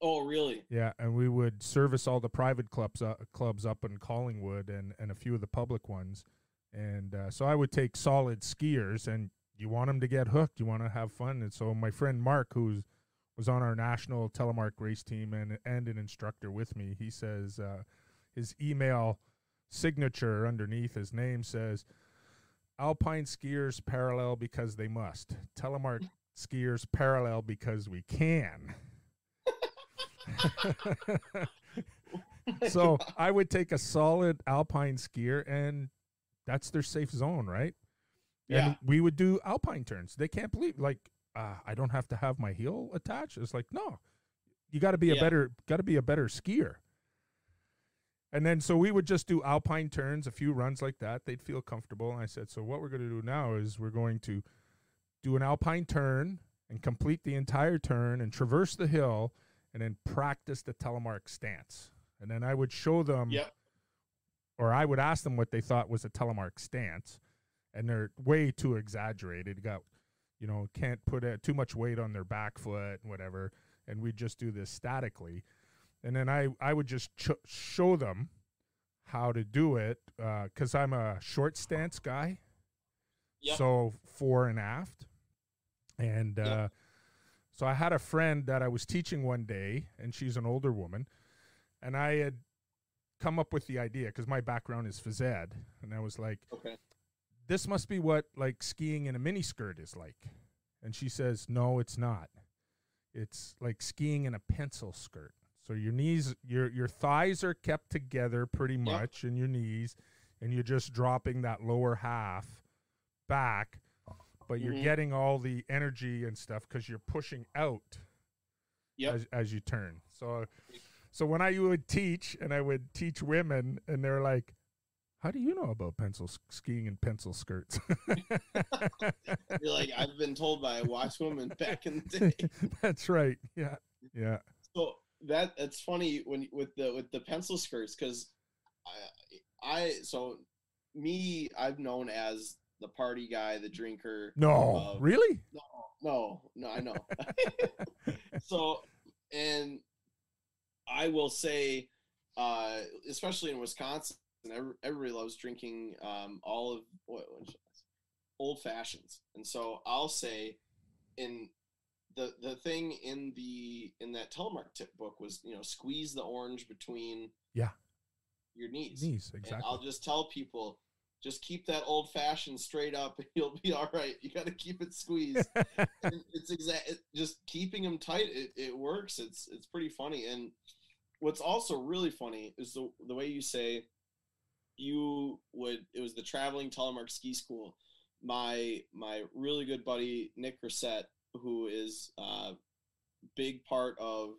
oh really Yeah, and we would service all the private clubs uh, clubs up in Collingwood and and a few of the public ones. And uh, so I would take solid skiers, and you want them to get hooked. You want to have fun. And so my friend Mark, who's was on our national telemark race team and and an instructor with me, he says uh, his email signature underneath his name says Alpine skiers parallel because they must. Telemark skiers parallel because we can. <laughs> so I would take a solid alpine skier, and that's their safe zone, right? Yeah. And we would do alpine turns. They can't believe like uh, I don't have to have my heel attached. It's like no, you got to be a better got to be a better skier. And then so we would just do alpine turns, a few runs like that. They'd feel comfortable. And I said, so what we're going to do now is we're going to do an alpine turn and complete the entire turn and traverse the hill and then practice the telemark stance. And then I would show them Yep. or I would ask them what they thought was a telemark stance, and they're way too exaggerated. Got, you know, can't put uh, too much weight on their back foot and whatever, and we just do this statically, and then I I would just ch- show them how to do it because I'm a short stance guy, Yep. so fore and aft, and Yep. uh, so I had a friend that I was teaching one day, and she's an older woman, and I had come up with the idea because my background is phys ed, and I was like, okay this must be what like skiing in a mini skirt is like. And she says, no, it's not. It's like skiing in a pencil skirt. So your knees, your your thighs are kept together pretty Yep. much, in your knees, and you're just dropping that lower half back, but you're Mhm. getting all the energy and stuff because you're pushing out Yep. as, as you turn. So, so when I would teach and I would teach women, and they're like, "How do you know about pencil skiing and pencil skirts?" <laughs> You're like i've been told by a <laughs> watch woman back in the day <laughs> That's right. Yeah, yeah. So that it's funny when with the with the pencil skirts because I I so me I've known as the party guy, the drinker. No, Uh, really? No, no, no, I know. <laughs> so and I will say, uh, especially in Wisconsin, every- everybody loves drinking um, all of what, what should I say? old fashions, and so I'll say, in the the thing in the in that telemark tip book was you know squeeze the orange between Yeah. your knees. Knees, And exactly. I'll just tell people, just keep that old fashioned straight up, and <laughs> you'll be all right. You got to keep it squeezed. <laughs> And it's exact. It, just keeping them tight. It, it works. It's it's pretty funny. And what's also really funny is the the way you say you would. It was the traveling telemark ski school. My my really good buddy Nick Grissett, who is a big part of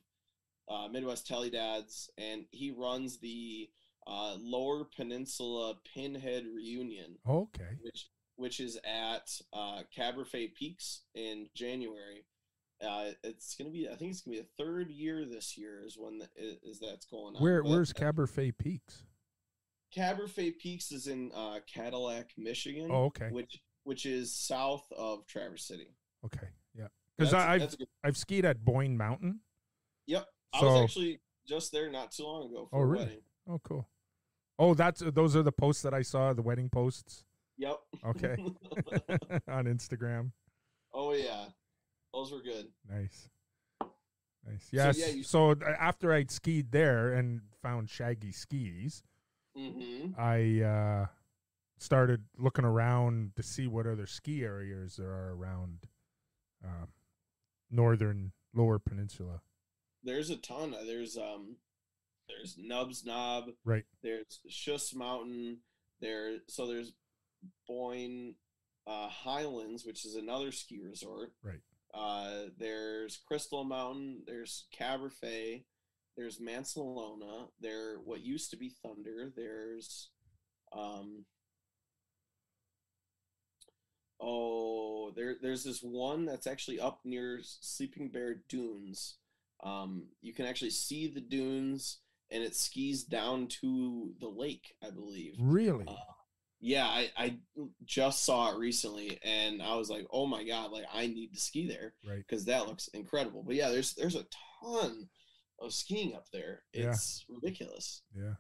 uh, Midwest Tele Dads, and he runs the uh, Lower Peninsula Pinhead Reunion, okay. which which is at uh, Caberfae Peaks in January. Uh, it's gonna be, I think it's gonna be the third year this year is when the, is, that's going on. Where But where's Caberfae Peaks? Caberfae Peaks is in uh, Cadillac, Michigan, Oh, okay. which which is south of Traverse City. Okay. Because I've good- I've skied at Boyne Mountain. yep, I So was actually just there not too long ago for Oh, a really? wedding. oh cool. Oh, that's those are the posts that I saw, the wedding posts. Yep. Okay. <laughs> <laughs> on Instagram. oh yeah, those were good. Nice. Nice. Yes. yeah, you- so uh, after I'd skied there and found shaggy skis, hmm I uh started looking around to see what other ski areas there are around um, northern lower peninsula. There's a ton. There's um, there's Nub's Nob. Right. There's Schuss Mountain. There, so there's Boyne uh, Highlands, which is another ski resort. Right. Uh, there's Crystal Mountain. There's Caberfae. There's Mancelona. There, what used to be Thunder. There's, um, oh, there, there's this one that's actually up near Sleeping Bear Dunes. Um, you can actually see the dunes, and it skis down to the lake, I believe. Really? Uh, yeah, I, I just saw it recently, and I was like, oh my god, like I need to ski there right. because that looks incredible. But yeah, there's there's a ton of skiing up there. Yeah. It's ridiculous. Yeah.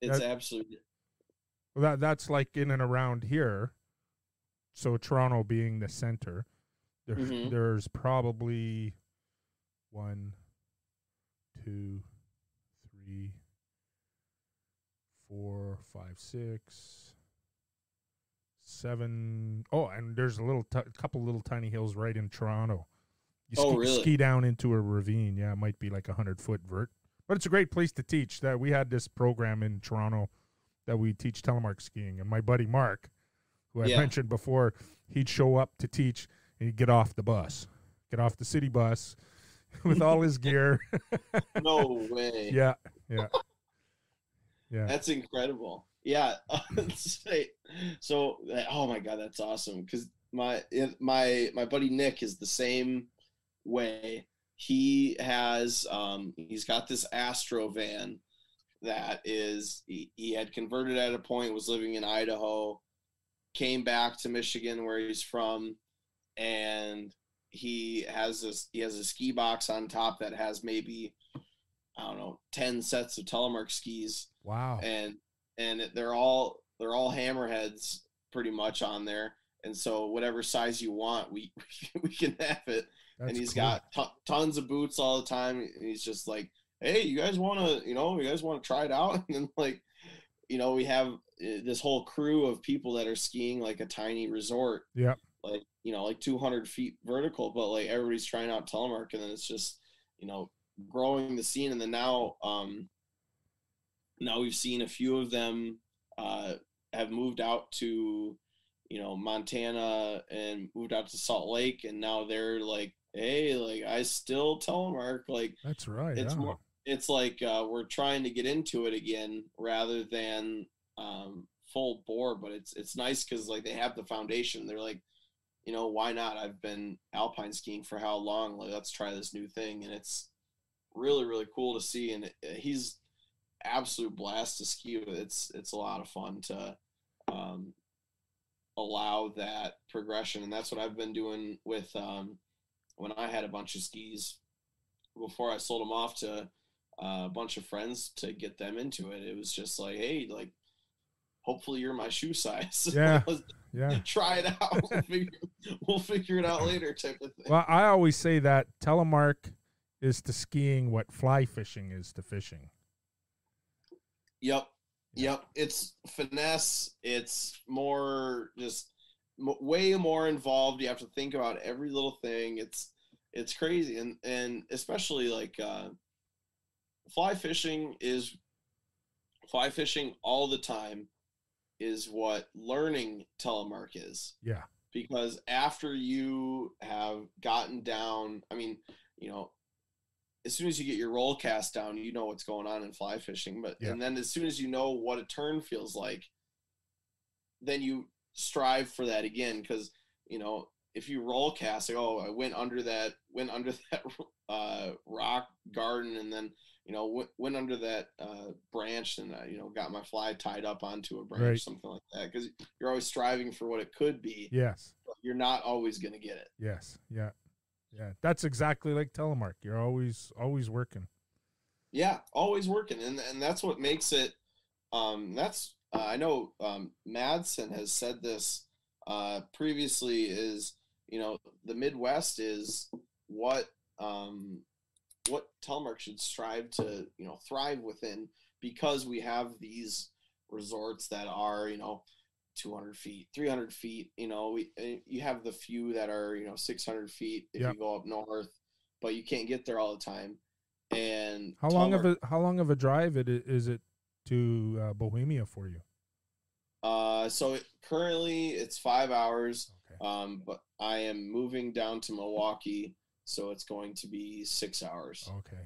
It's That- absolutely Well, that that's like in and around here. So Toronto being the center, there, Mhm. there's probably one, two, three, four, five, six, seven. Oh, and there's a little, t- couple little tiny hills right in Toronto. You Oh, ski, really? ski down into a ravine. Yeah, it might be like a hundred foot vert, but it's a great place to teach. That we had this program in Toronto that we teach telemark skiing, and my buddy Mark, who I Yeah. mentioned before, he'd show up to teach, and he'd get off the bus, get off the city bus, <laughs> with all his gear. <laughs> <laughs> no way. yeah, yeah, yeah. That's incredible. Yeah. so oh my god, that's awesome. Because my my my buddy Nick is the same way. He has um he's got this Astro van that is he, he had converted at a point, was living in Idaho, came back to Michigan where he's from, and he has this he has a ski box on top that has maybe I don't know, ten sets of telemark skis. Wow. and and they're all they're all hammerheads pretty much on there. And so whatever size you want we <laughs> we can have it. That's and he's cool. got ton tons of boots all the time. And he's just like hey you guys want to you know you guys want to try it out? <laughs> And then like you know we have uh, this whole crew of people that are skiing like a tiny resort Yeah. like you know like 200 feet vertical but like everybody's trying out telemark and then it's just you know growing the scene and then now um now we've seen a few of them uh have moved out to you know montana and moved out to salt lake and now they're like hey like i still telemark like That's right. it's yeah. more it's like uh, we're trying to get into it again rather than um, full bore but it's it's nice because like they have the foundation. They're like you know why not? I've been alpine skiing for how long? Like let's try this new thing. And it's really really cool to see and it, he's absolute blast to ski with. It's it's a lot of fun to um, allow that progression and that's what i've been doing with um, when i had a bunch of skis before i sold them off to uh, a bunch of friends to get them into it it was just like hey like hopefully you're my shoe size <laughs> Yeah. Yeah. <laughs> try it out we'll <laughs> figure, we'll figure it out later type of thing Well, I always say that telemark is to skiing what fly fishing is to fishing. Yep. Yep. It's finesse. It's more just way more involved. You have to think about every little thing. It's it's crazy, and and especially like uh, fly fishing is fly fishing all the time is what learning telemark is Yeah. because after you have gotten down, I mean, you know, as soon as you get your roll cast down, you know what's going on in fly fishing. But Yeah. and then as soon as you know what a turn feels like, then you strive for that again because you know if you roll cast, like oh, I went under that, went under <laughs> that uh, rock garden, and then you know went, went under that uh, branch, and uh, you know got my fly tied up onto a branch, Right. something like that. Because you're always striving for what it could be Yes. but you're not always going to get it. Yes. Yeah. Yeah. That's exactly like telemark. You're always always working. Yeah, always working, and and that's what makes it. Um, that's uh, I know um, Madsen has said this uh, previously. Is you know the Midwest is what um, what telemark should strive to you know thrive within because we have these resorts that are you know 200 feet, 300 feet. You know, we eh, you have the few that are you know 600 feet if Yep. you go up north, but you can't get there all the time. And How long of a how long of a drive it is it to uh, Bohemia for you? Uh, so it, currently it's five hours. Okay. Um, but I am moving down to Milwaukee, so it's going to be six hours. Okay.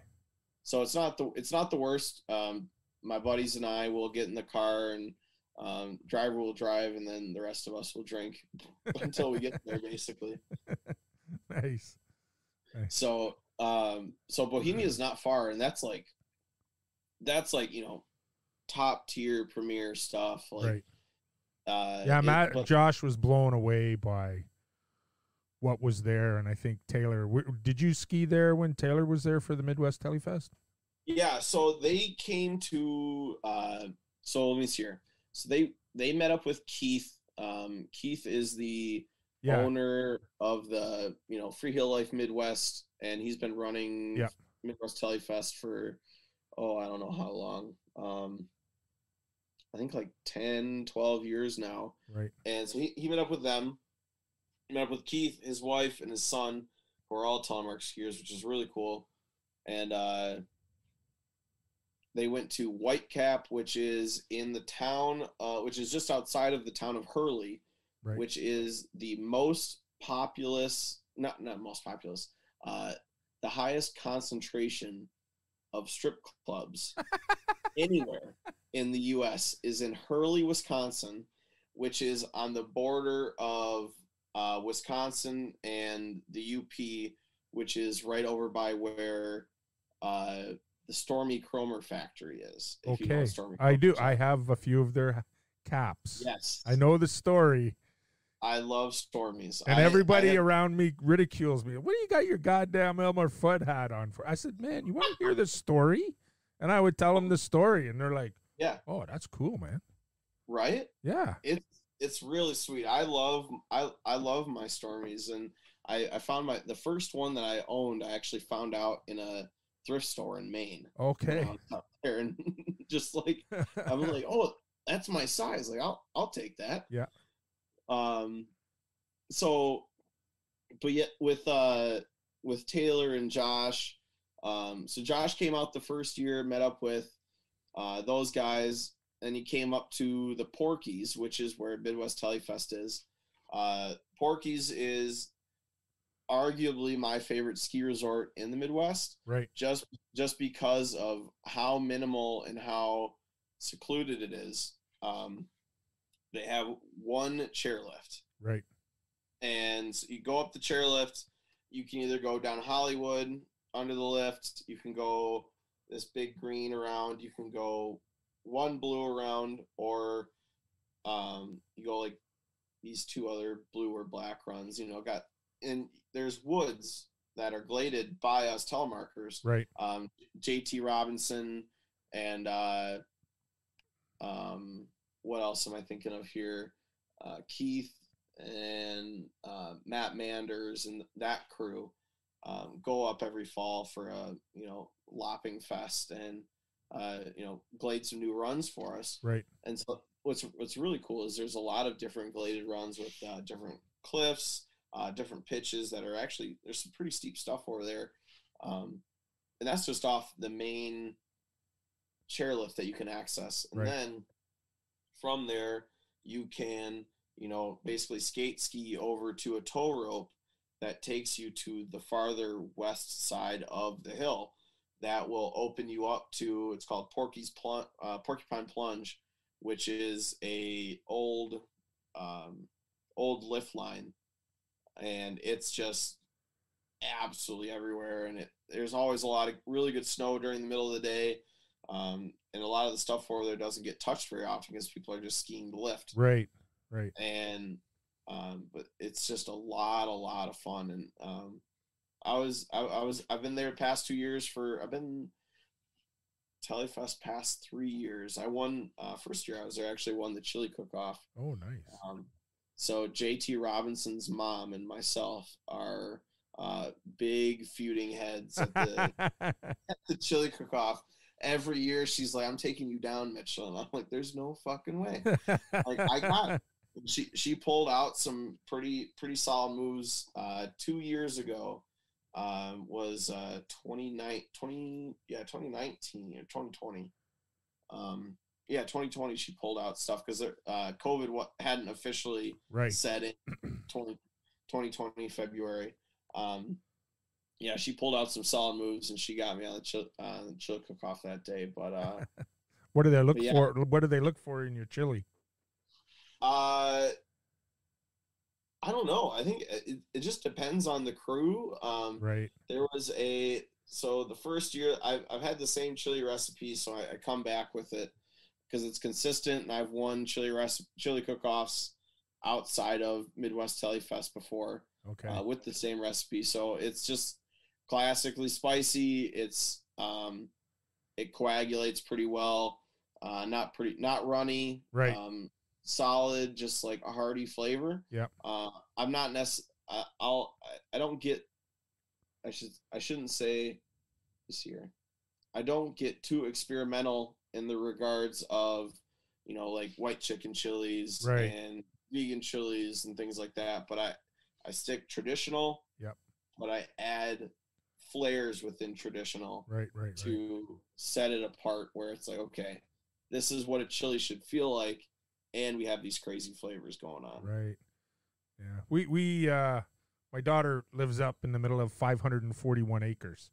So it's not the it's not the worst. Um, my buddies and I will get in the car and um, driver will drive, and then the rest of us will drink <laughs> until we get there, basically. <laughs> Nice. So um, so Bohemia is not far, and that's like that's like you know top tier premier stuff. Like right. uh, Yeah, it- Matt but- Josh was blown away by what was there, and I think Taylor. W- did you ski there when Taylor was there for the Midwest Telefest? Yeah, so they came to uh so let me see here. So they they met up with Keith. Um Keith is the Yeah. owner of the, you know, Free Heel Life Midwest and he's been running Yep. Midwest Telefest for oh, I don't know how long. Um I think like 10, 12 years now. Right. And so he, he met up with them. Met up with Keith, his wife, and his son, who are all telemark skiers, which is really cool. And uh, they went to Whitecap, which is in the town, uh, which is just outside of the town of Hurley, Right. which is the most populous, not not most populous, uh, the highest concentration of strip clubs <laughs> anywhere in the U.S. is in Hurley, Wisconsin, which is on the border of uh, Wisconsin and the UP, which is right over by where uh, the Stormy Kromer factory is. if you know Okay. Stormy I do. I have a few of their caps. Yes, I know the story, I love Stormies. and I- I everybody have- around me ridicules me. What do you got your goddamn Elmer Fudd hat on for? I said, man, you want to hear the story? And I would tell them the story, and they're like, yeah, oh, that's cool, man. right. Yeah. it's it's really sweet. I love I I love my Stormies, and I I found my the first one that I owned. I actually found out in a thrift store in Maine. Okay. I was out there, and <laughs> just like I'm <laughs> like, oh, that's my size. Like I'll I'll take that. Yeah. Um. So, but yet with uh with Taylor and Josh, um, so Josh came out the first year, met up with uh those guys, and he came up to the Porkies, which is where Midwest Telefest is. Uh, Porkies is arguably my favorite ski resort in the Midwest right. just just because of how minimal and how secluded it is. Um, they have one chairlift, Right. and you go up the chairlift. You can either go down Hollywood under the lift. You can go this big green around. You can go one blue around, or um, you go like these two other blue or black runs. You know, got and there's woods that are gladed by us telemarkers Right. um, JT Robinson and uh, um, what else am I thinking of here? Uh, Keith and uh, Matt Manders and that crew um, go up every fall for a you know lopping fest and uh, you know glade some new runs for us. Right. And so what's what's really cool is there's a lot of different gladed runs with uh, different cliffs, uh, different pitches that are actually there's some pretty steep stuff over there, um, and that's just off the main chairlift that you can access, and Right. then from there you can you know basically skate ski over to a tow rope that takes you to the farther west side of the hill that will open you up to it's called Porky's Plunge, uh, Porcupine Plunge, which is a old um, old lift line, and it's just absolutely everywhere. And it there's always a lot of really good snow during the middle of the day, um, and a lot of the stuff over there doesn't get touched very often because people are just skiing the lift Right. Right. and um, but it's just a lot, a lot of fun. And um, I was, I, I was, I've been there past two years for, I've been Telefest past three years. I won uh, first year I was there. I actually won the chili cook off. Oh, nice. Um, so JT Robinson's mom and myself are uh, big feuding heads at the, <laughs> at the chili cook off. Every year she's like, "I'm taking you down, Mitchell," and I'm like, "There's no fucking way." Like, I got- <laughs> She she pulled out some pretty pretty solid moves uh, two years ago. Um, was uh, 29, 20 yeah 2019 or 2020. Um, yeah 2020 she pulled out stuff because uh, COVID hadn't officially Right. set in <clears throat> 20, 2020 February. Um, yeah, she pulled out some solid moves and she got me on the chill, uh, the chill cook off that day. But uh, <laughs> What do they look yeah. for? What do they look for in your chili? uh, I don't know. I think it, it just depends on the crew. Um, Right. there was a so the first year I've, I've had the same chili recipe, so I, I come back with it because it's consistent, and I've won chili recipe chili cook-offs outside of Midwest Telefest before. Okay. uh, with the same recipe. So it's just classically spicy. It's um, it coagulates pretty well. Uh, not pretty, not runny. Right. Um, solid, just like a hearty flavor. Yeah. Uh, I'm not necess- I, I'll. I, don't get. I should. I shouldn't say this here. I don't get too experimental in the regards of, you know, like white chicken chilies Right. and vegan chilies and things like that. But I, I stick traditional. Yep. But I add flares within traditional right. Right. Right. to set it apart where it's like, okay, this is what a chili should feel like, and we have these crazy flavors going on. Right. Yeah. We we uh my daughter lives up in the middle of 541 acres.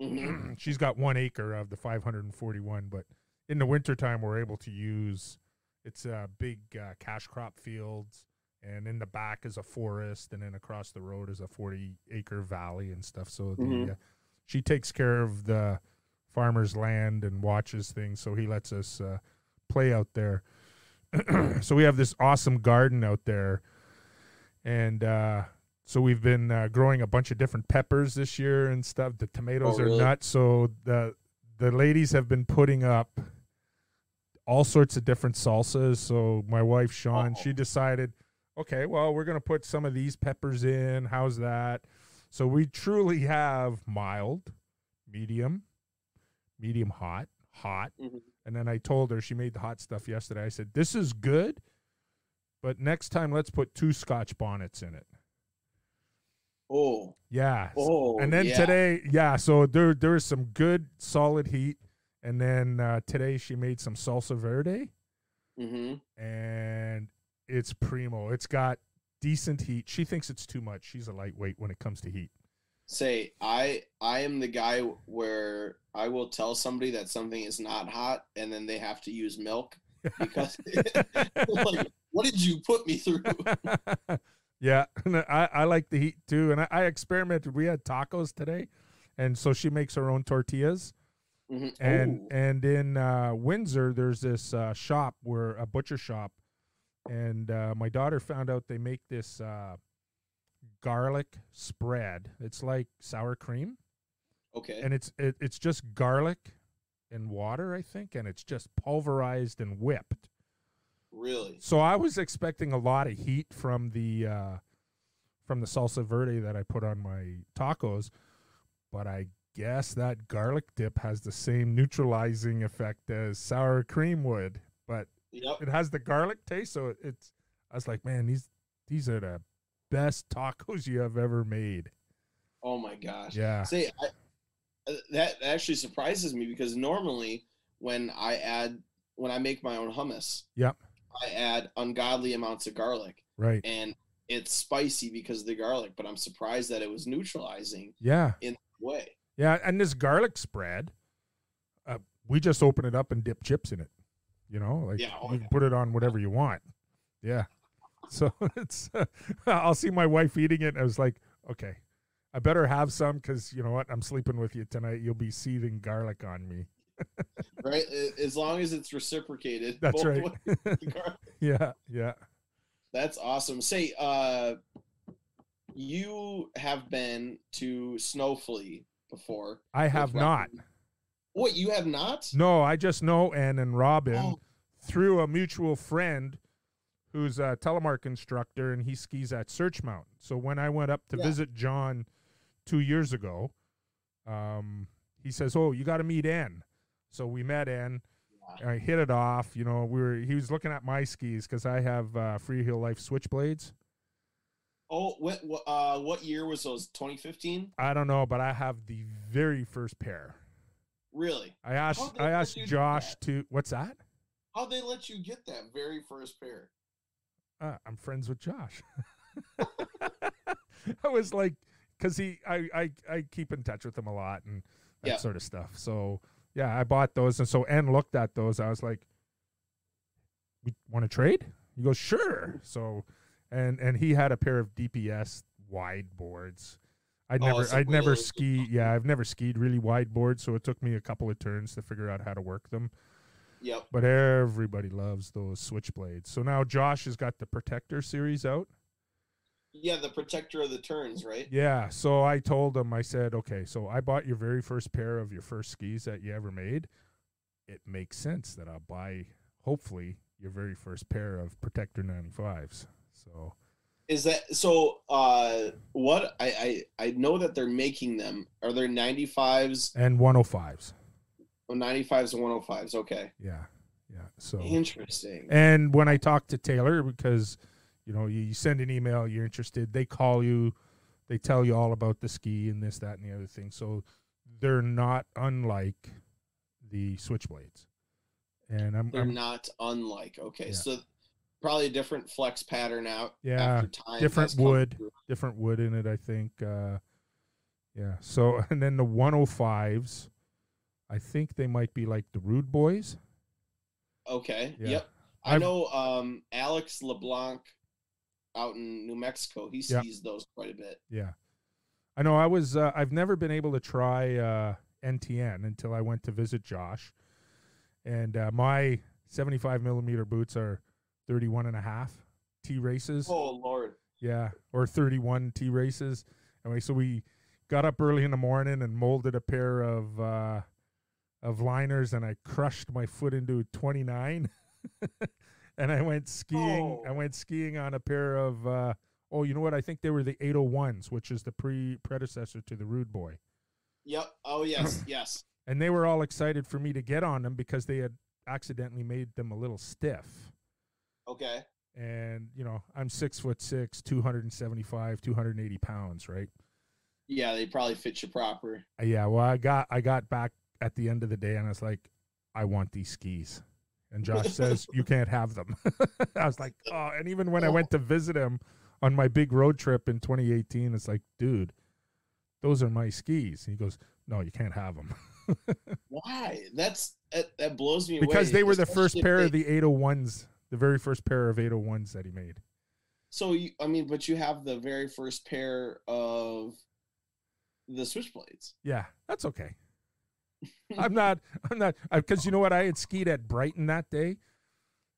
Mhm. <clears throat> She's got 1 acre of the 541, but in the wintertime we're able to use it's uh big uh, cash crop fields and in the back is a forest and then across the road is a 40 acre valley and stuff so the Mhm. uh, she takes care of the farmer's land and watches things so he lets us uh, play out there <clears throat> so we have this awesome garden out there and uh, so we've been uh, growing a bunch of different peppers this year and stuff the tomatoes Oh, are really? nuts so the the ladies have been putting up all sorts of different salsas so my wife Sean Oh. she decided okay well we're going to put some of these peppers in how's that so we truly have mild medium medium hot hot Mhm. And then I told her she made the hot stuff yesterday. I said, "This is good, but next time let's put two Scotch bonnets in it." Oh, Yeah. oh, and then yeah. today, yeah. So there there was some good solid heat, and then uh, today she made some salsa verde, hmm and it's primo. It's got decent heat. She thinks it's too much. She's a lightweight when it comes to heat. Say, I I am the guy where I will tell somebody that something is not hot, and then they have to use milk because <laughs> <laughs> like, what did you put me through? <laughs> yeah, I, I like the heat too, and I, I experimented. We had tacos today, and so she makes her own tortillas. Mhm. And Ooh. and in uh, Windsor, there's this uh, shop where a butcher shop, and uh, my daughter found out they make this uh, garlic spread. It's like sour cream, okay, and it's it, it's just garlic and water, I think, and it's just pulverized and whipped. really? So I was expecting a lot of heat from the uh, from the salsa verde that I put on my tacos, but I guess that garlic dip has the same neutralizing effect as sour cream would, but Yep. it has the garlic taste. So it- it's I was like, man, these these are the best tacos you have ever made. Oh my gosh. Yeah, Say, I, uh, that actually surprises me because normally when I add when I make my own hummus, Yep. I add ungodly amounts of garlic, right. and it's spicy because of the garlic. But I'm surprised that it was neutralizing Yeah, In way. yeah, and this garlic spread, uh, we just open it up and dip chips in it. You know, like Yeah, oh you yeah. put it on whatever you want. Yeah. <laughs> So it's, I'll see my wife eating it. And I was like, okay, I better have some because you know what? I'm sleeping with you tonight. You'll be seething garlic on me. <laughs> Right? As long as it's reciprocated. That's right. ways, the <laughs> garlic. yeah. Yeah. That's awesome. Say, uh, you have been to Snowflea before. I have not. What you have not? No, I just know Ann and Robin Oh, through a mutual friend who's a telemark instructor and he skis at Searchmont. So when I went up to Yeah. visit John two years ago, um, he says, "Oh, you got to meet Ann." So we met Ann, and I hit it off. You know, we were he was looking at my skis because I have uh, Free Heel Life switchblades. Oh, what what uh what year was those? 2015? I don't know, but I have the very first pair. Really? I asked I asked Josh to what's that? How'd they let you get that very first pair? Uh, I'm friends with Josh. <laughs> I was like, because he, I, I, I keep in touch with him a lot and that Yeah. sort of stuff. So yeah, I bought those, and so N looked at those. I was like, "We want to trade?" He goes, "Sure." So, and and he had a pair of DPS wide boards. I'd Oh, never, a I'd never ski. Yeah, I've never skied really wide boards, so it took me a couple of turns to figure out how to work them. Yep. But everybody loves those switchblades. So now Josh has got the Protector series out. Yeah, the protector of the turns, right? Yeah. So I told him, I said, okay, so I bought your very first pair of your first skis that you ever made. It makes sense that I'll buy, hopefully, your very first pair of Protector 95s. So Is that so? Uh, what I I I know that they're making them. Are there 95s, and 105s. Oh, 95s and 105s? Okay, Yeah. Yeah. So interesting. and when I talk to Taylor, because you know, you, you send an email, you're interested, they call you, they tell you all about the ski and this, that, and the other thing. So they're not unlike the switchblades. And I'm, They're I'm not unlike. Okay, Yeah. so probably a different flex pattern out. Yeah, after time different wood. different wood in it, I think. Uh, yeah. So <laughs> and then the 105s, I think they might be like the Rude Boys. Okay. Yeah. Yep. I I've- know um, Alex LeBlanc out in New Mexico. He sees those quite a bit. Yeah. I know I was uh, I've never been able to try uh, NTN until I went to visit Josh. And uh, my 75 millimeter boots are 31 and a half T races. Oh Lord. Yeah, or 31 T races. Anyway, so we got up early in the morning and molded a pair of uh, of liners, and I crushed my foot into 29. <laughs> and I went skiing. I Oh. went skiing on a pair of. Uh, oh, you know what? I think they were the 801s, which is the pre predecessor to the Rude Boy. Yep. Oh yes. <clears throat> yes. And they were all excited for me to get on them because they had accidentally made them a little stiff Okay. and you know i'm six foot six 275 280 pounds right Yeah, they probably fit you proper. Uh, yeah well i got i got back at the end of the day and i was like i want these skis and <laughs> josh says you can't have them <laughs> i was like oh and even when i went to visit him on my big road trip in 2018 it's like dude those are my skis and he goes no you can't have them <laughs> Why? That's that, that blows me away. because they were the especially first pair they- of the 801s the very first pair of 801s that he made So you, I mean, but you have the very first pair of the switchblades. Yeah, that's okay. I'm not. I'm not because you know what? I had skied at Brighton that day,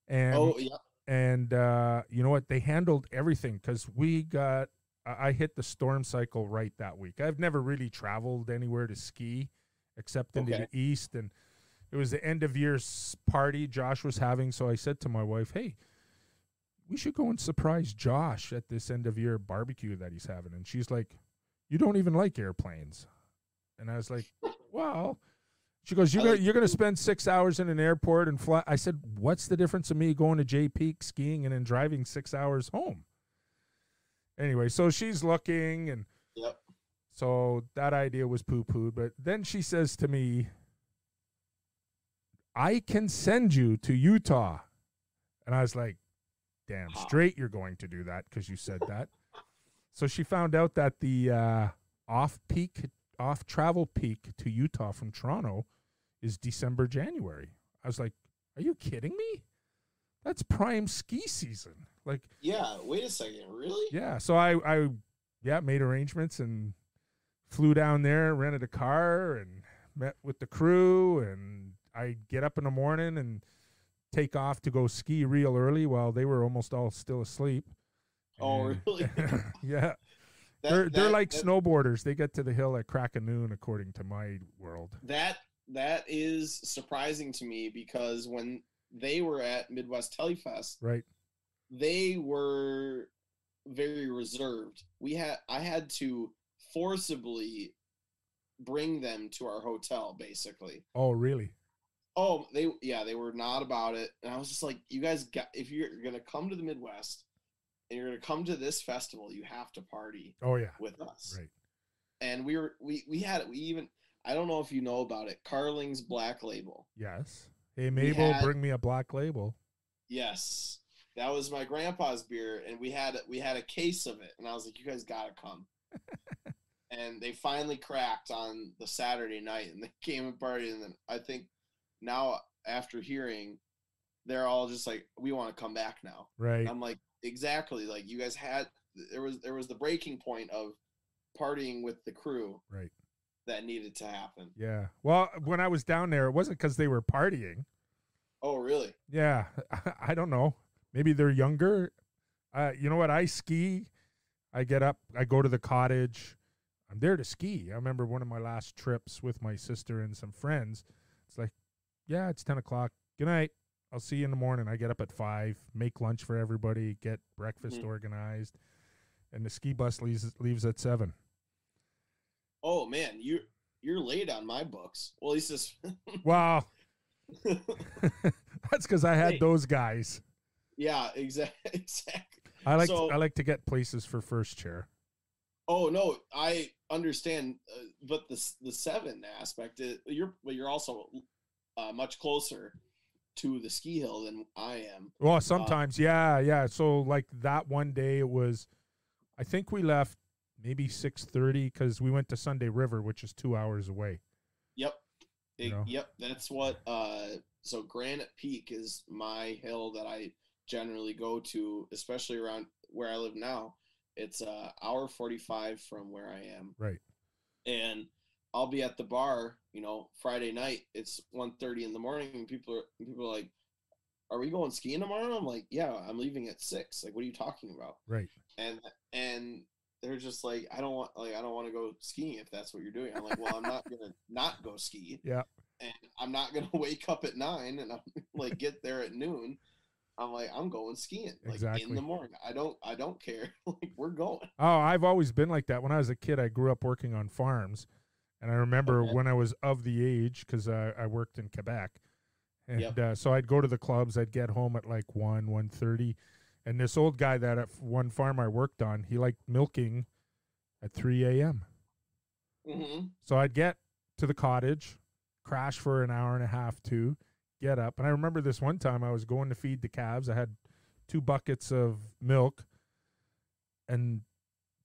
and oh yeah. and uh, you know what? They handled everything because we got. I hit the storm cycle right that week. I've never really traveled anywhere to ski except into Okay. the east, and it was the end of year party Josh was having. So I said to my wife, "Hey." We should go and surprise Josh at this end of year barbecue that he's having. And she's like, You don't even like airplanes. And I was like, <laughs> Well, she goes, You're gonna you're gonna spend six hours in an airport and fly. I said, What's the difference of me going to Jay Peak skiing and then driving six hours home? Anyway, so she's looking and Yep. so that idea was poo pooed. But then she says to me, I can send you to Utah. And I was like, damn straight you're going to do that because you said that. so she found out that the uh, off peak, off travel peak to Utah from Toronto is December, January. I was like, are you kidding me? That's prime ski season. Like, Yeah. Wait a second. Really? yeah. So I, I, yeah, made arrangements and flew down there, rented a car, and met with the crew. And I get up in the morning and take off to go ski real early while they were almost all still asleep. Oh, And- really? <laughs> yeah. That- they're they're that- like that- snowboarders. They get to the hill at crack of noon, according to my world. that that is surprising to me because when they were at Midwest Telefest, Right. they were very reserved. We had I had to forcibly bring them to our hotel basically. Oh, really? Oh, they yeah, they were not about it, and I was just like, you guys got if you're gonna come to the Midwest and you're gonna come to this festival, you have to party Oh yeah. with us. Right. And we were we we had it. we even I don't know if you know about it, Carling's Black Label. Yes. Hey Mabel, had- bring me a black label. Yes, that was my grandpa's beer, and we had we had a case of it, and I was like, you guys gotta come. <laughs> and they finally cracked on the Saturday night, and they <laughs> came and partied, and then I think now after hearing, they're all just like, we want to come back now. Right. I'm like, exactly. Like you guys had there was there was the breaking point of partying with the crew Right. that needed to happen. Yeah. Well, when I was down there, it wasn't because they were partying. Oh, really? Yeah. <laughs> I don't know. Maybe they're younger. Uh, you know what? I ski. I get up. I go to the cottage. I'm there to ski. I remember one of my last trips with my sister and some friends. It's like, yeah, it's ten o'clock. Good night. I'll see you in the morning. I get up at five, make lunch for everybody, get breakfast Mhm. organized, and the ski bus leaves leaves at seven. Oh man, you you're late on my books. Well, he says. Wow, that's because I had Hey. those guys. yeah, <laughs> exactly. Exactly. I like So- I like to get places for first chair. Oh no, I understand, uh, but the the seven aspect, uh, you're but you're also uh, much closer to the ski hill than I am. Well, sometimes, yeah, yeah. So like that one day, it was, I think we left maybe six thirty because we went to Sunday River, which is two hours away. Yep. You know? Yep. That's what. Uh, so Granite Peak is my hill that I generally go to, especially around where I live now. It's uh hour forty five from where I am, Right. and I'll be at the bar. You know, Friday night. It's 1.30 in the morning, and people are and people are like, "Are we going skiing tomorrow?" I'm like, "Yeah, I'm leaving at six. Like, what are you talking about?" Right. and and they're just like i don't want like i don't want to go skiing if that's what you're doing i'm like well i'm not gonna <laughs> not go ski <laughs> Yeah. and i'm not gonna <laughs> wake up at nine and i'm like get there at noon i'm like i'm going skiing like in the morning i don't i don't care like we're going Oh, I've always been like that. When I was a kid, I grew up working on farms, and I remember Okay. when I was of the age because I, I worked in Quebec, and Yep. uh, so I'd go to the clubs. I'd get home at like one one thirty, and this old guy that at one farm I worked on, he liked milking at three a.m. mm-hmm. So I'd get to the cottage, crash for an hour and a half, two, get up. And I remember this one time I was going to feed the calves. I had two buckets of milk, and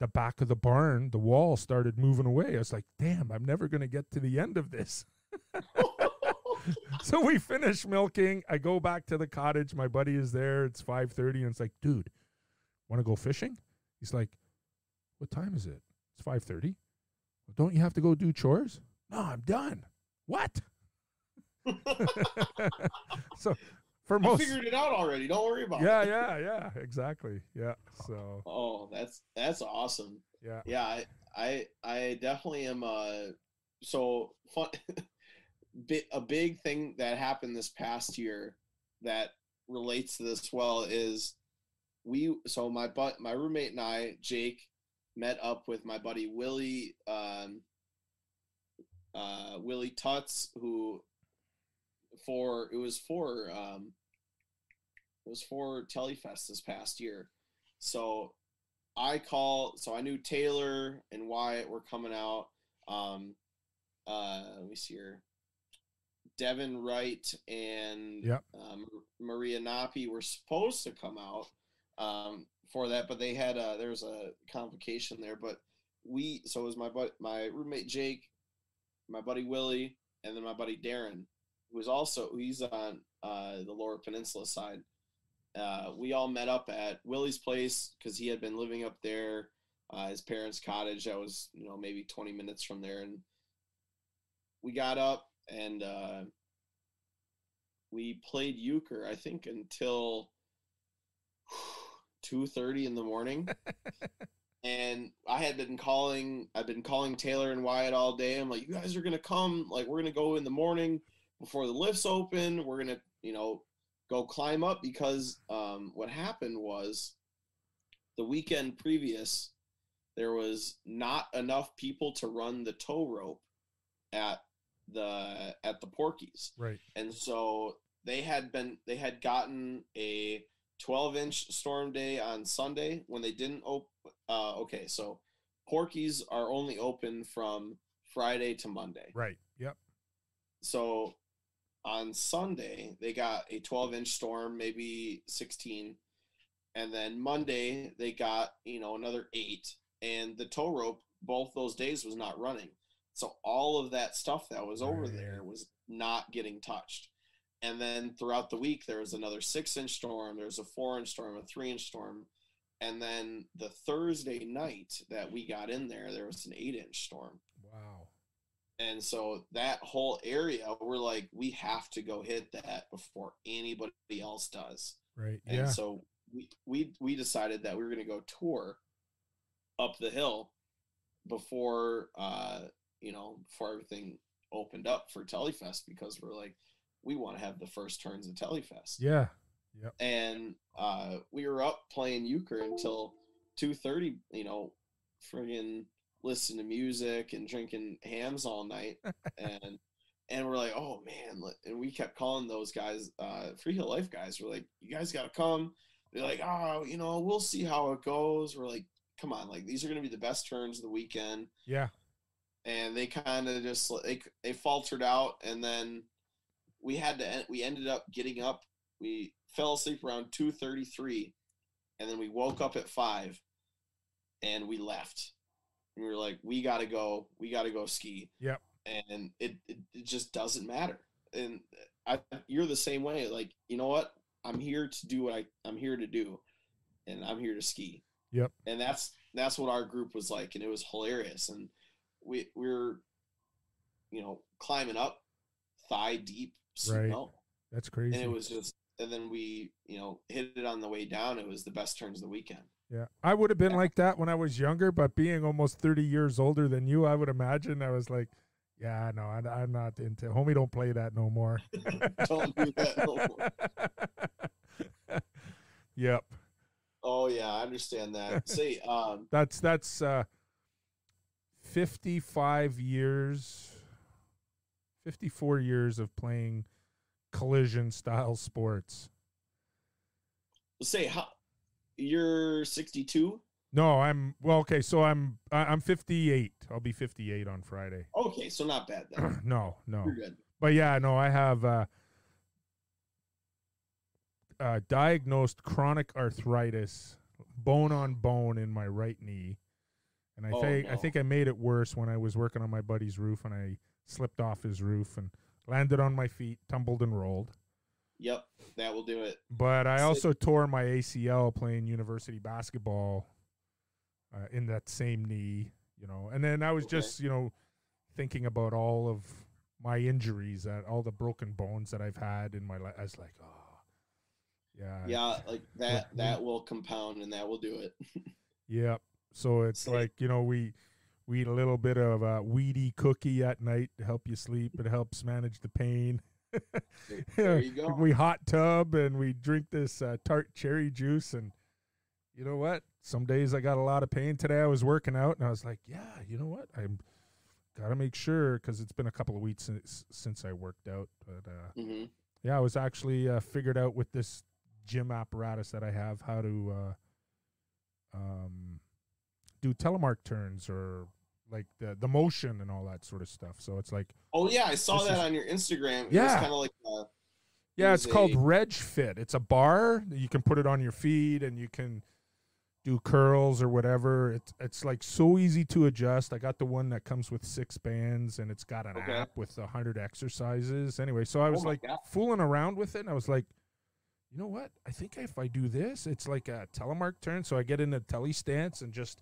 the back of the barn, the wall started moving away. I was like, damn, I'm never going to get to the end of this. <laughs> so we finish milking. I go back to the cottage. My buddy is there. It's 5:30 and it's like, "Dude, want to go fishing?" He's like, "What time is it?" It's 5:30. Well, don't you have to go do chores? No, I'm done. What? <laughs> so for i most figured it out already don't worry about Yeah, it yeah, yeah, yeah. exactly. Yeah. So, <laughs> oh that's that's awesome yeah. yeah i i, I definitely am uh so fun <laughs> bi- a big thing that happened this past year that relates to this well is we so my but my roommate and i jake met up with my buddy willie um uh willie tuts who for it was for um it was for telefest this past year so I call so I knew Taylor and Wyatt were coming out. Um uh let me see here. Devin Wright and Yep. um, Maria Napi were supposed to come out um, for that, but they had uh, there was a complication there. But we so it was my but my roommate Jake, my buddy Willie, and then my buddy Darren, who was also he's on uh, the Lower Peninsula side uh, we all met up at Willie's place because he had been living up there, uh, his parents' cottage that was you know maybe 20 minutes from there, and we got up and uh, we played euchre I think until <sighs> 2:30 in the morning. <laughs> and I had been calling I've been calling Taylor and Wyatt all day. I'm like, you guys are gonna come, like we're gonna go in the morning before the lifts open. We're gonna, you know, go climb up because um, what happened was the weekend previous there was not enough people to run the tow rope at the at the Porkies, Right. and so they had been they had gotten a 12 inch storm day on Sunday when they didn't open. Uh, okay, so Porkies are only open from Friday to Monday. Right. Yep. So on Sunday they got a 12 inch storm, maybe 16, and then Monday they got you know another eight, and the tow rope both those days was not running. So all of that stuff that was over there was not getting touched. And then throughout the week there was another six inch storm, there was a four inch storm, a three inch storm, and then the Thursday night that we got in there, there was an eight inch storm. And so that whole area, we're like, we have to go hit that before anybody else does. Right. And yeah. so we we we decided that we were going to go tour up the hill before uh you know before everything opened up for Telefest because we're like we want to have the first turns of Telefest. Yeah. Yeah. And uh we were up playing euchre until 2:30, you know, friggin' listening to music and drinking Hamm's all night and and we're like, oh man, and we kept calling those guys, uh, Free Heel Life guys. We're like, you guys got to come. They're like, oh, you know, we'll see how it goes. We're like, come on, like these are gonna be the best turns of the weekend. Yeah. And they kind of just they they faltered out, and then we had to en- we ended up getting up. We fell asleep around two thirty three, and then we woke up at five, and we left. And we were like, we gotta go. We gotta go ski Yep. and it, it, it just doesn't matter and I, you're the same way like you know what i'm here to do what I, i'm here to do and i'm here to ski Yep. and that's that's what our group was like and it was hilarious and we we were you know climbing up thigh deep Right. snow That's crazy. and it was just and then we you know hit it on the way down it was the best turns of the weekend yeah. I would have been like that when I was younger, but being almost 30 years older than you, I would imagine I was like, yeah, no, I, I'm not into homie. Don't play that no more. <laughs> Don't do that no more. <laughs> yep. oh yeah i understand that See, <laughs> um That's that's uh 55 years 54 years of playing collision style sports. say how you're 62 No, I'm well okay, so I'm I'm 58. I'll be 58 on Friday. okay so not bad then <clears throat> no, no. But yeah, no, I have uh, uh, diagnosed chronic arthritis, bone on bone in my right knee, and I Oh, think I think I made it worse when I was working on my buddy's roof and I slipped off his roof and landed on my feet, tumbled and rolled. Yep that will do it But I So- also tore my ACL playing university basketball uh, in that same knee, you know. And then I was Okay. just, you know, thinking about all of my injuries, that all the broken bones that I've had in my life. I was like, oh, yeah, yeah like that that will compound and that will do it <laughs> yep. So it's like you know we we eat a little bit of a weedy cookie at night to help you sleep. It helps manage the pain. <laughs> there, you go. We hot tub and we drink this uh, tart cherry juice and you know what? Some days i got a lot of pain. Today i was working out and i was like yeah you know what? I'm gotta make sure because it's been a couple of weeks since, since i worked out but uh, hmm yeah i was actually uh, figured out with this gym apparatus that i have how to uh, um, do telemark turns or like the the motion and all that sort of stuff so it's like oh yeah i saw that is- on your instagram it Yeah. kind of like uh, Yeah, it's called a- Reg Fit. It's a bar. You can put it on your feet and you can do curls or whatever. It's it's like so easy to adjust. I got the one that comes with six bands and it's got an Okay. app with a hundred exercises. Anyway, so I was my like God. fooling around with it and I was like, you know what? I think if I do this, it's like a telemark turn. So I get in a tele stance and just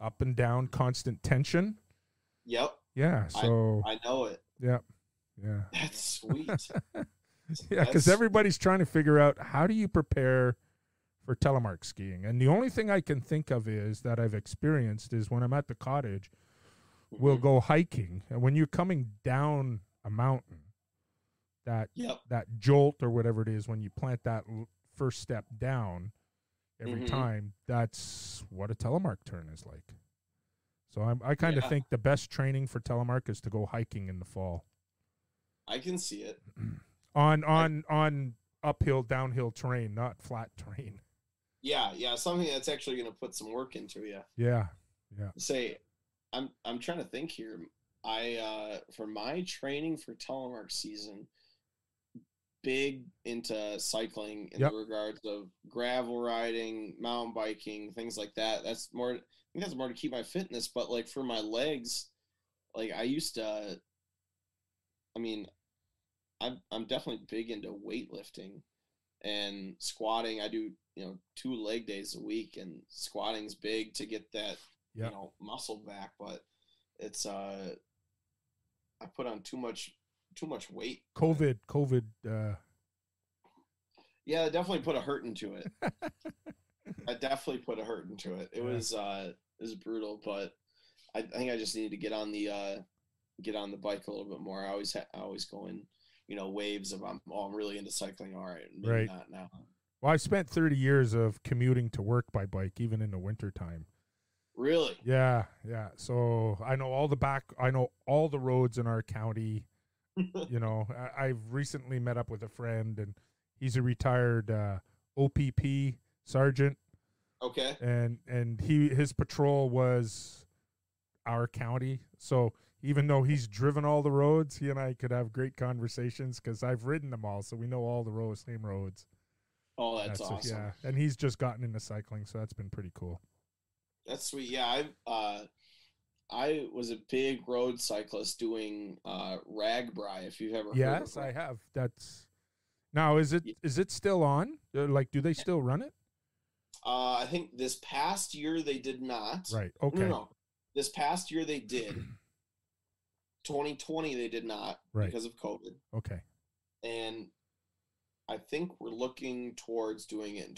up and down constant tension. yep Yeah. So i know it Yep. Yeah. <laughs> that's sweet <laughs> Yeah, because everybody's trying to figure out how do you prepare for telemark skiing, and the only thing I can think of is that I've experienced is when I'm at the cottage, we'll Mhm. go hiking, and when you're coming down a mountain, that yep that jolt or whatever it is when you plant that first step down every Mhm. time, that's what a telemark turn is like. So I'm, I kind of Yeah. think the best training for telemark is to go hiking in the fall. I can see it. <clears throat> on on on uphill downhill terrain, not flat terrain. <laughs> Yeah, yeah, something that's actually going to put some work into you. Yeah, yeah. Say, I'm I'm trying to think here. I uh for my training for telemark season, big into cycling in Yep. the regards of gravel riding, mountain biking, things like that. That's more. I think that's more to keep my fitness. But like for my legs, like I used to. I mean, I'm I'm definitely big into weightlifting and squatting. I do you know two leg days a week, and squatting's big to get that Yeah. you know muscle back. But it's uh, I put on too much too much weight. COVID, COVID. Uh, Yeah, I definitely put a hurt into it. <laughs> I definitely put a hurt into it. It Yeah. was uh it was brutal, but I, I think I just needed to get on the uh get on the bike a little bit more. I always ha- I always go in, you know, waves of I'm oh I'm really into cycling. All right, maybe Right. not now. well, I spent 30 years of commuting to work by bike, even in the wintertime. Really? Yeah, yeah. So I know all the back. I know all the roads in our county. <laughs> you know, I, I've recently met up with a friend, and he's a retired uh, OPP sergeant, Okay. and and he his patrol was our county. So even though he's driven all the roads, he and I could have great conversations because I've ridden them all, so we know all the roads, same roads. Oh, that's, That's- awesome. Yeah, and he's just gotten into cycling, so that's been pretty cool. That's sweet. Yeah, I uh I was a big road cyclist doing uh RAGBRAI, if you've ever heard Yes, I have. That's now is it Ye- is it still on? Uh, Like, do they still run it? Uh I think this past year they did not. Right. Okay. No, no. This past year they <clears throat> did. 2020 they did not Right. because of COVID. Okay. And I think we're looking towards doing it in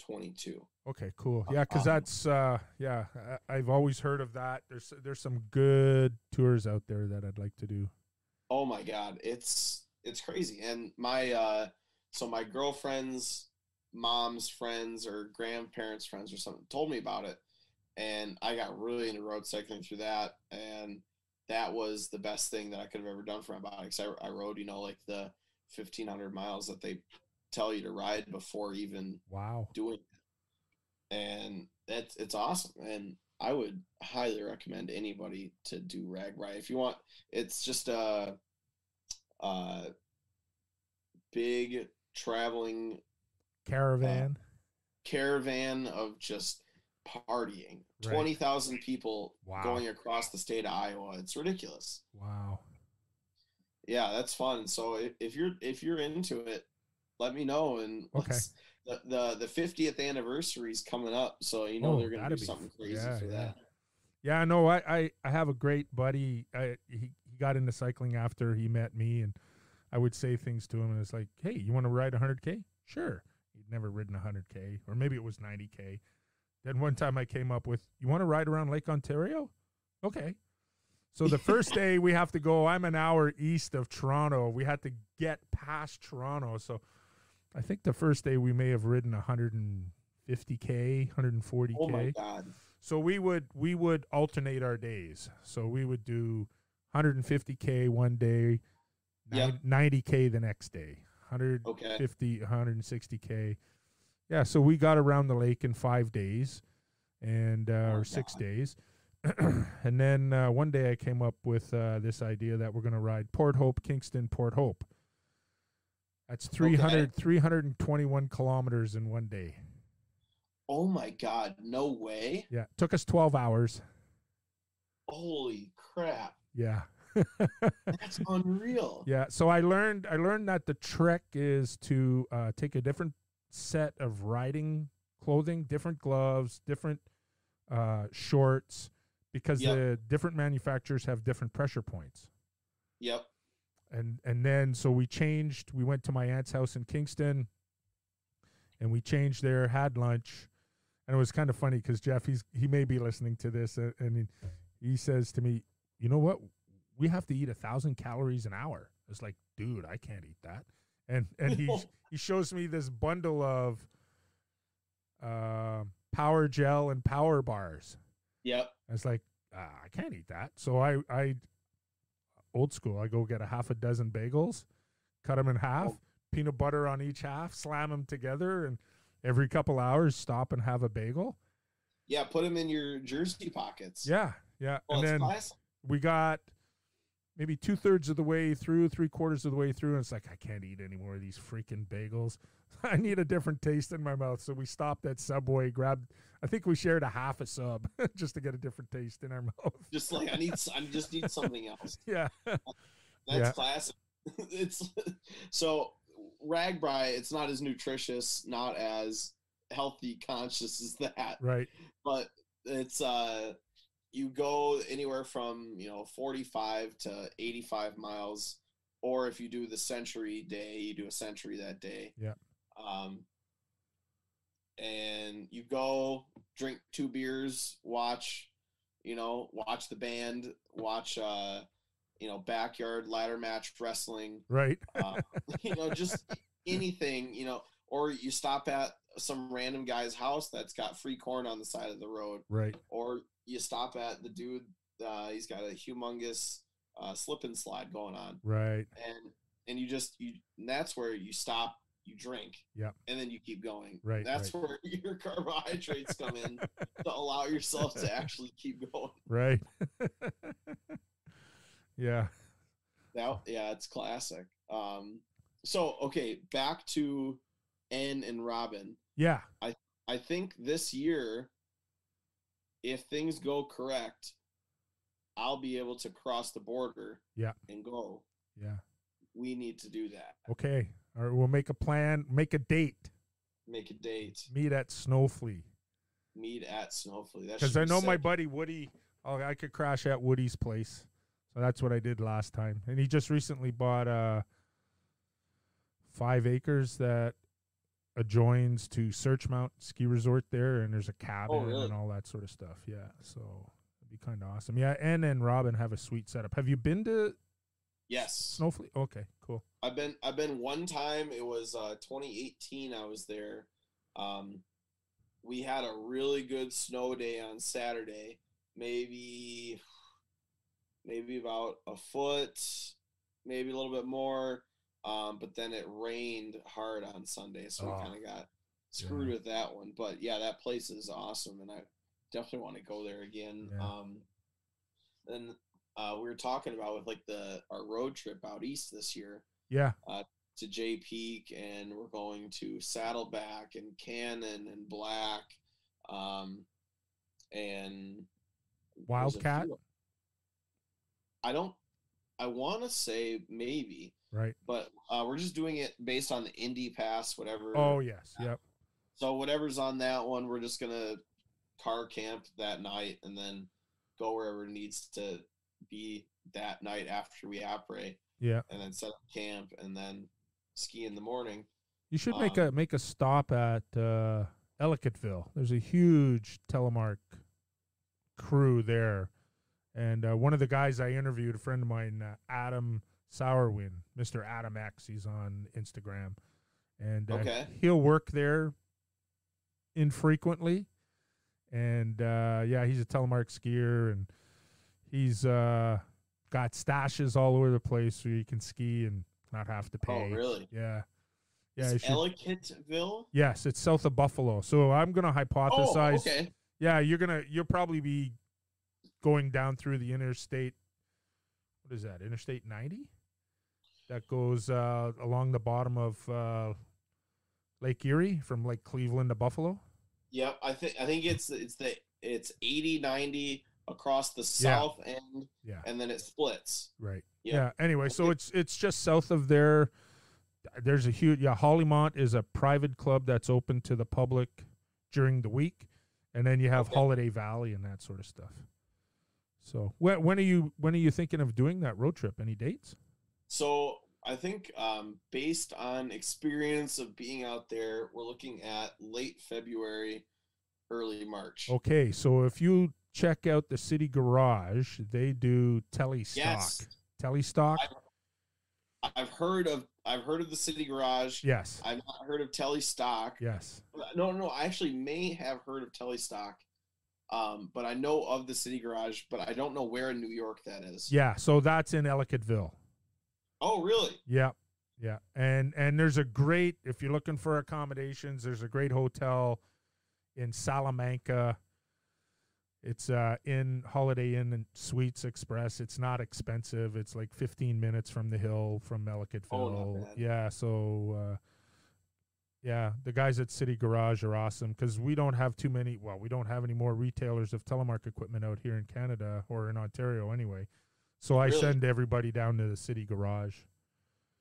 2022. Okay. Cool. Yeah, because Um, that's uh yeah I, I've always heard of that. There's there's some good tours out there that I'd like to do. Oh my god, it's it's crazy. And my uh so my girlfriend's mom's friends or grandparents' friends or something told me about it. And I got really into road cycling through that. And that was the best thing that I could have ever done for my body. Because I, I rode, you know, like the 1500 miles that they tell you to ride before even Wow. doing it. And that's it's awesome. And I would highly recommend anybody to do RAGBRAI if you want. It's just a, a big traveling Caravan. Uh, caravan of just partying. Right. Twenty thousand people Wow. going across the state of Iowa. It's ridiculous. wow. Yeah, that's fun. So if, if you're if you're into it, let me know. And Okay. the the the fiftieth anniversary is coming up, so you know Oh, they're gonna do be something crazy yeah, for yeah. that. Yeah, no, I, I, I have a great buddy. I, he, he got into cycling after he met me, and I would say things to him, and it's like, hey, you want to ride 100K? Sure. He'd never ridden 100K, or maybe it was 90K. Then one time I came up with, you want to ride around Lake Ontario? Okay. So the first <laughs> day we have to go, I'm an hour east of Toronto. We had to get past Toronto. So I think the first day we may have ridden 150K, 140K. Oh my god! So we would we would alternate our days. So we would do 150k one day, Yep. 90k the next day, 150, Okay. 160k. Yeah, so we got around the lake in five days, and uh, Oh, or six God. days. <clears throat> and then uh, one day I came up with uh, this idea that we're going to ride Port Hope, Kingston, Port Hope. That's 300, 321 kilometers in one day. Oh my god! No way! Yeah, took us 12 hours. Holy crap! Yeah. <laughs> That's unreal. Yeah, so I learned I learned that the trick is to uh, take a different set of riding clothing, different gloves, different uh, shorts, because Yep. the different manufacturers have different pressure points. Yep. And and then so we changed. We went to my aunt's house in Kingston, and we changed there, had lunch, and it was kind of funny because Jeff he's he may be listening to this, uh, and he, he says to me, "You know what? We have to eat a thousand calories an hour." It's like, dude, I can't eat that. And and he <laughs> he shows me this bundle of uh, power gel and power bars. Yep. I was like, ah, I can't eat that. So I I old school. I go get a half a dozen bagels, cut them in half, Oh. peanut butter on each half, slam them together, and every couple hours stop and have a bagel. Yeah, put them in your jersey pockets. Yeah, yeah. Well, and then classic. we got maybe two thirds of the way through, three quarters of the way through, and it's like I can't eat any more of these freaking bagels. <laughs> I need a different taste in my mouth. So we stopped at Subway, grabbed. I think we shared a half a sub <laughs> just to get a different taste in our <laughs> mouth. Just like I need, I just need something else. <laughs> Yeah, That's Yeah. classic. it's so RAGBRAI. It's not as nutritious, not as healthy conscious as that, right. but it's uh, you go anywhere from you know 45 to 85 miles, or if you do the century day, you do a century that day. Yeah. Um, and you go drink two beers, watch, you know, watch the band, watch, uh, you know, backyard ladder match wrestling, Right. uh, <laughs> you know, just anything, you know, or you stop at some random guy's house that's got free corn on the side of the road, Right. or you stop at the dude, uh, he's got a humongous uh, slip and slide going on, Right. and and you just you and that's where you stop, you drink, Yeah. and then you keep going. Right, That's where <laughs> your carbohydrates come in <laughs> to allow yourself to actually keep going. Right. <laughs> yeah. That yeah, it's classic. Um, so okay, back to N and Robin. Yeah. I I think this year, if things go correct, I'll be able to cross the border. Yeah. And go. Yeah. We need to do that. Okay. We'll make a plan. Make a date. Make a date. Meet at Snowflea Meet at Snowflea. Because I know my buddy Woody. Oh, I could crash at Woody's place. So that's what I did last time. And he just recently bought uh five acres that adjoins to Searchmont Ski Resort there, and there's a cabin Oh, really? and all that sort of stuff. Yeah, so it'd be kind of awesome. Yeah, and and Robin have a sweet setup. Have you been to Yes. Snowflake? Okay, cool. I've been I've been one time. It was uh, 2018. I was there. Um, we had a really good snow day on Saturday. Maybe maybe about a foot, maybe a little bit more. Um, but then it rained hard on Sunday, so Oh, we kind of got screwed yeah. with that one. But yeah, that place is awesome, and I definitely want to go there again. Yeah. Um, then uh, we were talking about with like the our road trip out east this year Yeah, to Jay Peak, and we're going to Saddleback and Cannon and Black, um, and Wildcat? I don't. I want to say maybe, right. but uh, we're just doing it based on the Indy Pass, whatever. Oh yes, yep. So whatever's on that one, we're just gonna car camp that night and then go wherever needs to be that night after we operate, Yeah. and then set up camp and then ski in the morning. You should make Um, a make a stop at uh, Ellicottville. There's a huge telemark crew there, and uh, one of the guys I interviewed, a friend of mine, uh, Adam Sourwind, Mister Adam X. He's on Instagram, and uh, Okay. he'll work there infrequently, and uh, yeah, he's a telemark skier, and he's uh, got stashes all over the place so you can ski and not have to pay. Oh, really? Yeah. Yeah, should- Ellicottville? Yes, it's south of Buffalo. So I'm gonna Oh, hypothesize. okay. Yeah, you're gonna you'll probably be going down through the interstate. What is that? Interstate 90? That goes uh, along the bottom of uh, Lake Erie from Lake Cleveland to Buffalo. Yep, I think I think it's it's the it's 80 90 across the Yeah. south end Yeah. and then it splits. Right. Yeah. Yeah. Anyway, so it's it's just south of there. There's a huge yeah. HoliMont is a private club that's open to the public during the week, and then you have Okay. Holiday Valley and that sort of stuff. So when when are you when are you thinking of doing that road trip? Any dates? So I think um, based on experience of being out there, we're looking at late February, early March. Okay, so if you check out the City Garage, they do tele stock. Yes. Tele stock. I've heard of I've heard of the City Garage. Yes. I've not heard of Telly Stock. Yes. No, no, I actually may have heard of Telly Stock. Um, but I know of the City Garage, but I don't know where in New York that is. Yeah, so that's in Ellicottville. Oh, really? Yeah. Yeah. And and there's a great if you're looking for accommodations, there's a great hotel in Salamanca. It's uh in Holiday Inn and Suites Express. It's not expensive. It's like 15 minutes from the hill from Ellicottville. Oh, yeah, so uh yeah, the guys at City Garage are awesome because we don't have too many. Well, we don't have any more retailers of telemark equipment out here in Canada or in Ontario anyway. So I Really? send everybody down to the City Garage.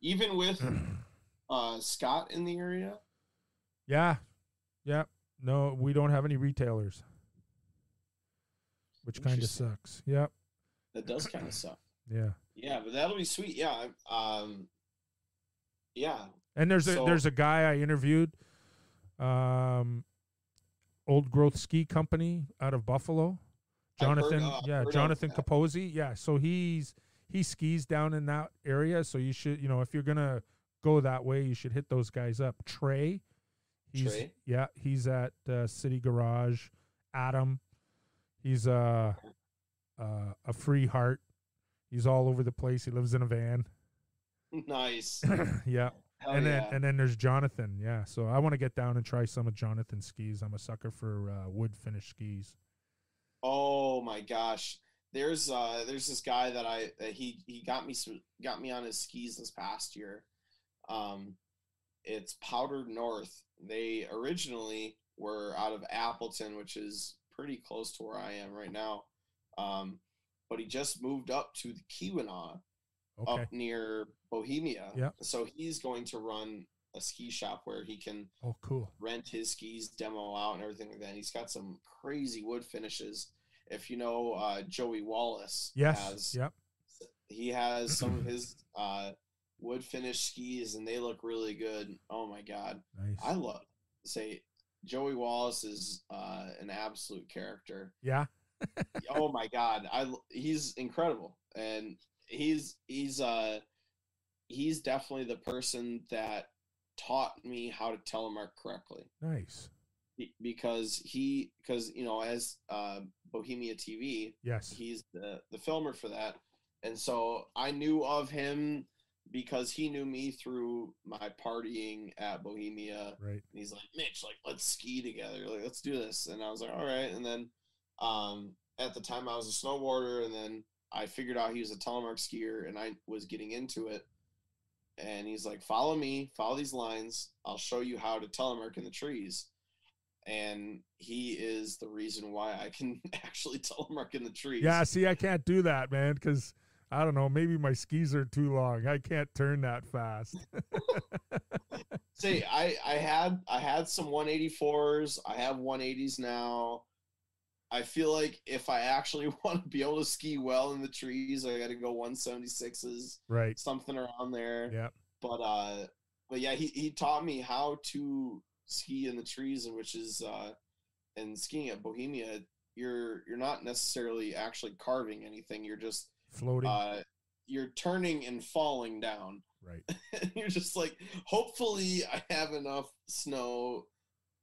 Even with <clears throat> uh, Scott in the area? Yeah. Yeah. No, we don't have any retailers. Which kind of sucks. Yep. That does kind of suck. Yeah. Yeah, but that'll be sweet. Yeah. Um, yeah. And there's a there's a guy I interviewed um Old Growth Ski Company out of Buffalo. I've heard- Jonathan uh, yeah, Jonathan. Capozzi. Yeah, so he's he skis down in that area, so you should, you know, if you're going to go that way, you should hit those guys up. Trey He's Trey? yeah, he's at uh, City Garage. Adam, he's uh, uh, a free heart. He's all over the place. He lives in a van. Nice. <clears throat> yeah, Hell and then yeah. and then there's Jonathan. Yeah, so I want to get down and try some of Jonathan's skis. I'm a sucker for uh, wood finished skis. Oh my gosh. There's uh there's this guy that I that he he got me some got me on his skis this past year. Um it's Powdered North. They originally were out of Appleton, which is pretty close to where I am right now. Um but he just moved up to the Keweenaw Okay. up near Bohemia. Yep. So he's going to run a ski shop where he can Oh, cool. rent his skis, demo out, and everything like that. And he's got some crazy wood finishes. If you know uh, Joey Wallace, Yes. has, Yep. he has some of <clears throat> his uh, wood finish skis, and they look really good. Oh my god, Nice. I love say Joey Wallace is uh, an absolute character. yeah. <laughs> oh my god, I he's incredible, and he's he's uh he's definitely the person that taught me how to telemark correctly Nice. because he because you know as uh, Bohemia TV Yes. he's the the filmer for that and so I knew of him because he knew me through my partying at Bohemia. Right. and he's like Mitch like let's ski together. Like let's do this. And I was like all right. And then um at the time I was a snowboarder and then I figured out he was a telemark skier and I was getting into it. And he's like follow me follow these lines. I'll show you how to telemark in the trees. And he is the reason why I can <laughs> actually telemark in the trees. Yeah. See, I can't do that, man, because I don't know. Maybe my skis are too long. I can't turn that fast. <laughs> See, I I had I had some 184s. I have 180s now. I feel like if I actually <laughs> want to be able to ski well in the trees, I got to go 176s, right. something around there. Yeah. But uh, but yeah, he he taught me how to ski in the trees, and which is uh, and skiing at Bohemia, you're you're not necessarily actually carving anything. You're just Floating. uh, you're turning and falling down right. <laughs> you're just like, hopefully, I have enough snow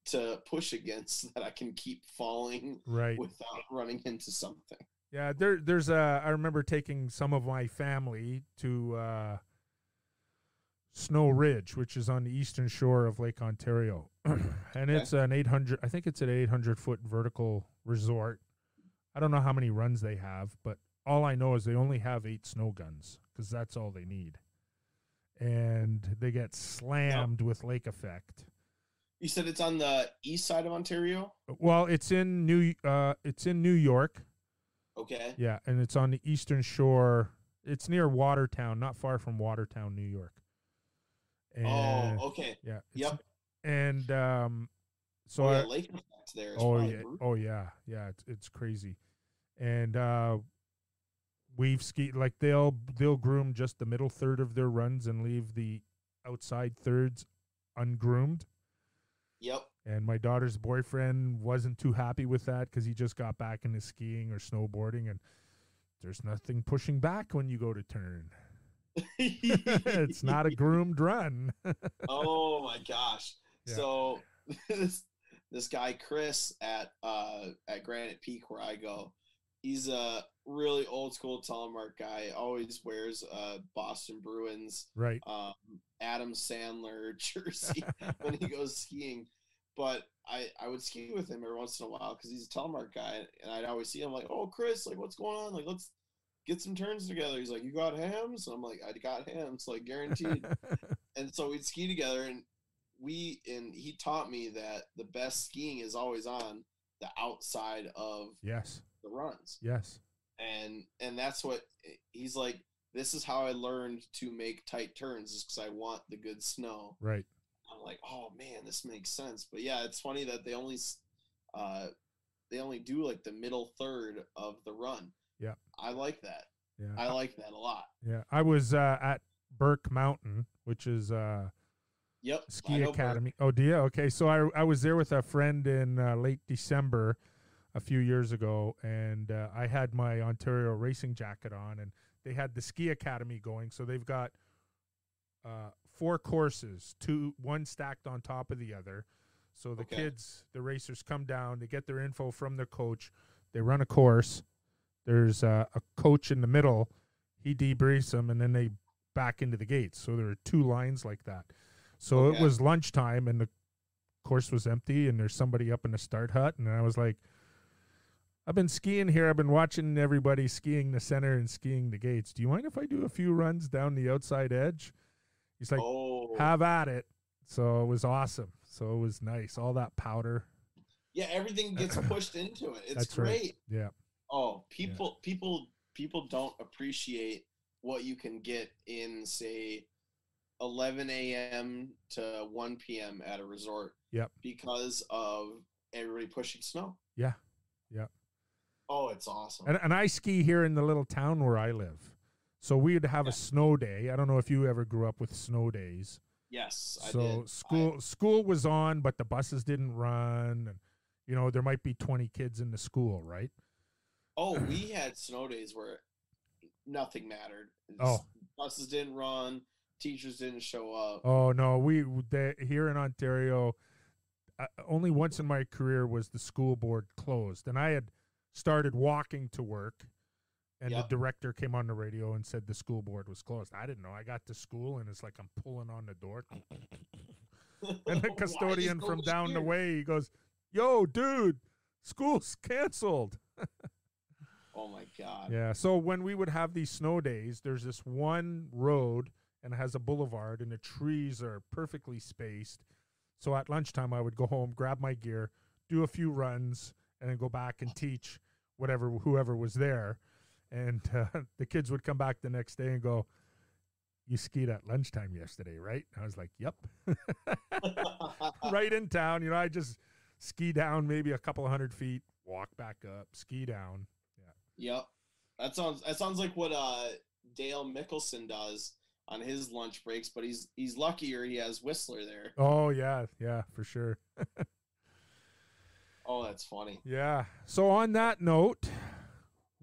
to push against <laughs> that I can keep falling Right. without running into something. Yeah, there there's a I remember taking some of my family to uh Snow Ridge, which is on the eastern shore of Lake Ontario. <clears throat> and it's an 800 I think it's an 800 foot vertical resort. I don't know how many runs they have, but all I know is they only have 8 snow guns cuz that's all they need. And they get slammed with lake effect. You said it's on the east side of Ontario. Well, it's in New uh it's in New York. Okay. Yeah, and it's on the eastern shore. It's near Watertown, not far from Watertown, New York. And, oh, okay. yeah. Yep. And um, so oh, I, yeah, lake effect there is oh yeah, brutal. oh yeah, yeah. It's it's crazy, and uh, we've skied like they'll they'll groom just the middle third of their runs and leave the outside thirds ungroomed. Yep. And my daughter's boyfriend wasn't too happy with that because he just got back into skiing or snowboarding, and there's nothing pushing back when you go to turn. <laughs> it's not a groomed run. <laughs> oh my gosh. Yeah. So <laughs> this this guy Chris at uh, at Granite Peak where I go. He's a really old school telemark guy. Always wears a Boston Bruins Right. um, Adam Sandler <laughs> jersey <laughs> when he goes skiing. But I, I would ski with him every once in a while because he's a telemark guy, and I'd always see him like, "Oh, Chris, like, what's going on? Like, let's get some turns together." He's like, "You got Hamm's?" And I'm like, "I got Hamm's, like guaranteed." <laughs> and so we'd ski together, and we and he taught me that the best skiing is always on the outside of yes. The runs, Yes. and and that's what he's like. This is how I learned to make tight turns, is because I want the good snow. Right. I'm like, oh man, this makes sense. But yeah, it's funny that they only s- uh they only do like the middle third of the run. Yeah. I like that. Yeah. I like that a lot. yeah. I was uh, at Burke Mountain, which is uh, Yep. Ski academy. Oh, do you? Okay, so I I was there with a friend in uh, late December, a few years ago, and uh, I had my Ontario racing jacket on, and they had the ski academy going. So they've got uh, four courses, two one stacked on top of the other. So the Okay. kids, the racers, come down. They get their info from their coach. They run a course. There's uh, a coach in the middle. He debriefs them, and then they back into the gates. So there are two lines like that. So it was lunchtime, and the course was empty, and there's somebody up in the start hut, and I was like, I've been skiing here. I've been watching everybody skiing the center and skiing the gates. Do you mind if I do a few runs down the outside edge? He's like, oh have at it. So it was awesome. So it was nice. All that powder. yeah, everything gets <laughs> pushed into it. It's That's right. great. Yeah. Oh, people people people don't appreciate what you can get in say 11 a.m. to 1 p.m. at a resort. Yep. Because of everybody pushing snow. Yeah. Yep. Oh, it's awesome. And, and I ski here in the little town where I live. So we'd have Yeah. a snow day. I don't know if you ever grew up with snow days. yes, I so school school was on, but the buses didn't run, and you know there might be twenty kids in the school, right? Oh, we <clears throat> had snow days where nothing mattered. Oh. buses didn't run, teachers didn't show up. Oh no, we here in Ontario, uh, only once in my career was the school board closed, and I had started walking to work, and Yep. the director came on the radio and said the school board was closed. I didn't know. I got to school, and it's like I'm pulling on the door, <laughs> and the custodian from down the way he goes, "Yo, dude, school's canceled." Oh my god. Yeah. So when we would have these snow days, there's this one road and it has a boulevard and the trees are perfectly spaced. So at lunchtime, I would go home, grab my gear, do a few runs, and then go back and teach whatever whoever was there. And uh, <laughs> the kids would come back the next day and go, "You skied at lunchtime yesterday, right?" And I was like, "Yep." <laughs> right in town, you know. I just ski down maybe a couple of hundred feet, walk back up, ski down. Yeah. Yep. That sounds that sounds like what uh Dale Mickelson does on his lunch breaks, but he's he's luckier he has Whistler there. Oh yeah, yeah, for sure. <laughs> Oh, that's funny. Yeah. So on that note,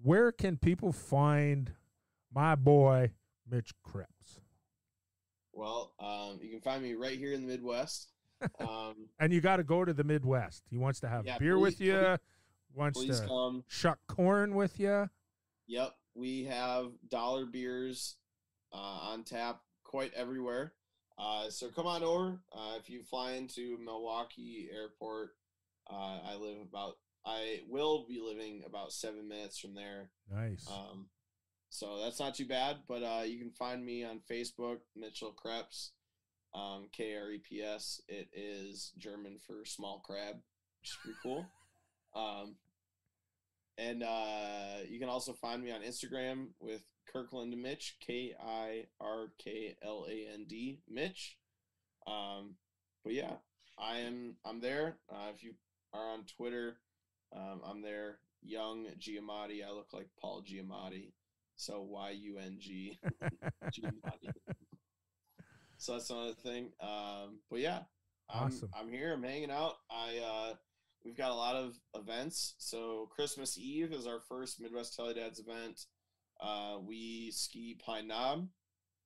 where can people find my boy Mitch Kreps? Well, um, you can find me right here in the Midwest. <laughs> Um, And you got to go to the Midwest. He wants to have Yeah, beer with please- you, wants please to come. shuck corn with you. Yep, we have dollar beers uh, on tap quite everywhere. Uh, so come on over. Uh, if you fly into Milwaukee Airport, uh, I live about. I will be living about seven minutes from there. Nice. Um, so that's not too bad. But uh, you can find me on Facebook, Mitchell Kreps, um, K R E P S. It is German for small crab, which is pretty cool. <laughs> Um, and uh, you can also find me on Instagram with Kirkland Mitch, K I R K L A N D Mitch. Um, but yeah, I am. I'm there. Uh, if you are on Twitter, um, I'm there. Young Giamatti. I look like Paul Giamatti. So Y U N G <laughs> Giamatti. So that's another thing. Um, but yeah, I'm, Awesome. I'm here. I'm hanging out. I uh, we've got a lot of events. So Christmas Eve is our first Midwest Teledads event. Uh, we ski Pine Knob,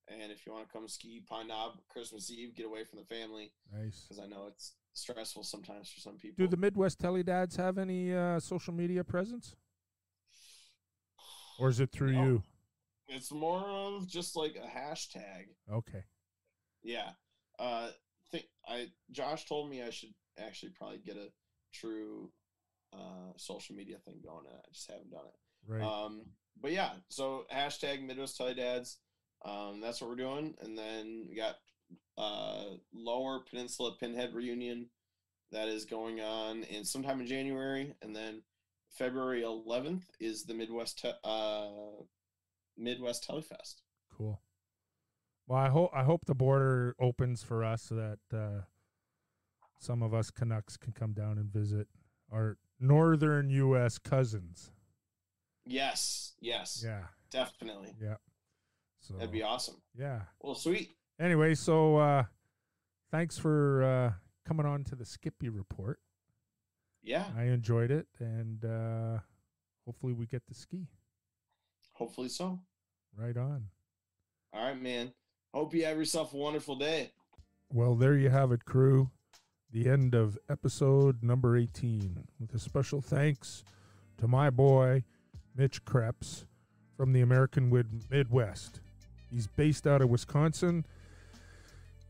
and if you want to come ski Pine Knob Christmas Eve, get away from the family nice. because I know it's stressful sometimes for some people. Do the Midwest Tele Dads have any uh, social media presence, or is it through No. you? It's more of just like a hashtag. Okay. Yeah. Uh think I Josh told me I should actually probably get a true uh social media thing going and I just haven't done it. Right. Um but yeah, so hashtag Midwest Tele Dads. Um that's what we're doing. And then we got uh lower peninsula pinhead reunion that is going on in sometime in January and then February 11th is the Midwest Te- uh Midwest Telefest. Cool. Well, I hope I hope the border opens for us so that uh, some of us Canucks can come down and visit our northern U.S. cousins. Yes, yes, Yeah, definitely. yeah. So That'd be awesome. yeah. Well, sweet. Anyway, so uh, thanks for uh, coming on to the Skippy report. Yeah, I enjoyed it, and uh, hopefully we get to ski. hopefully so. Right on. All right, man. Hope you have yourself a wonderful day. Well, there you have it, crew. The end of episode number 18, with a special thanks to my boy, Mitch Kreps from the American Midwest. He's based out of Wisconsin.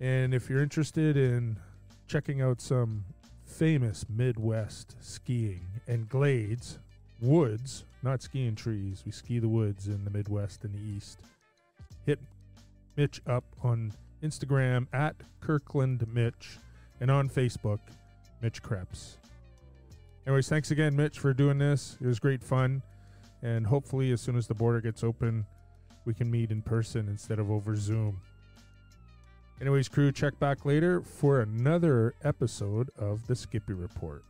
And if you're interested in checking out some famous Midwest skiing and glades, woods, not skiing trees, we ski the woods in the Midwest and the East, hit Mitch up on Instagram at Kirkland Mitch and on Facebook, Mitch Kreps. Anyways, thanks again, Mitch, for doing this. It was great fun. And hopefully, as soon as the border gets open, we can meet in person instead of over Zoom. Anyways, crew, check back later for another episode of the Skippy Report.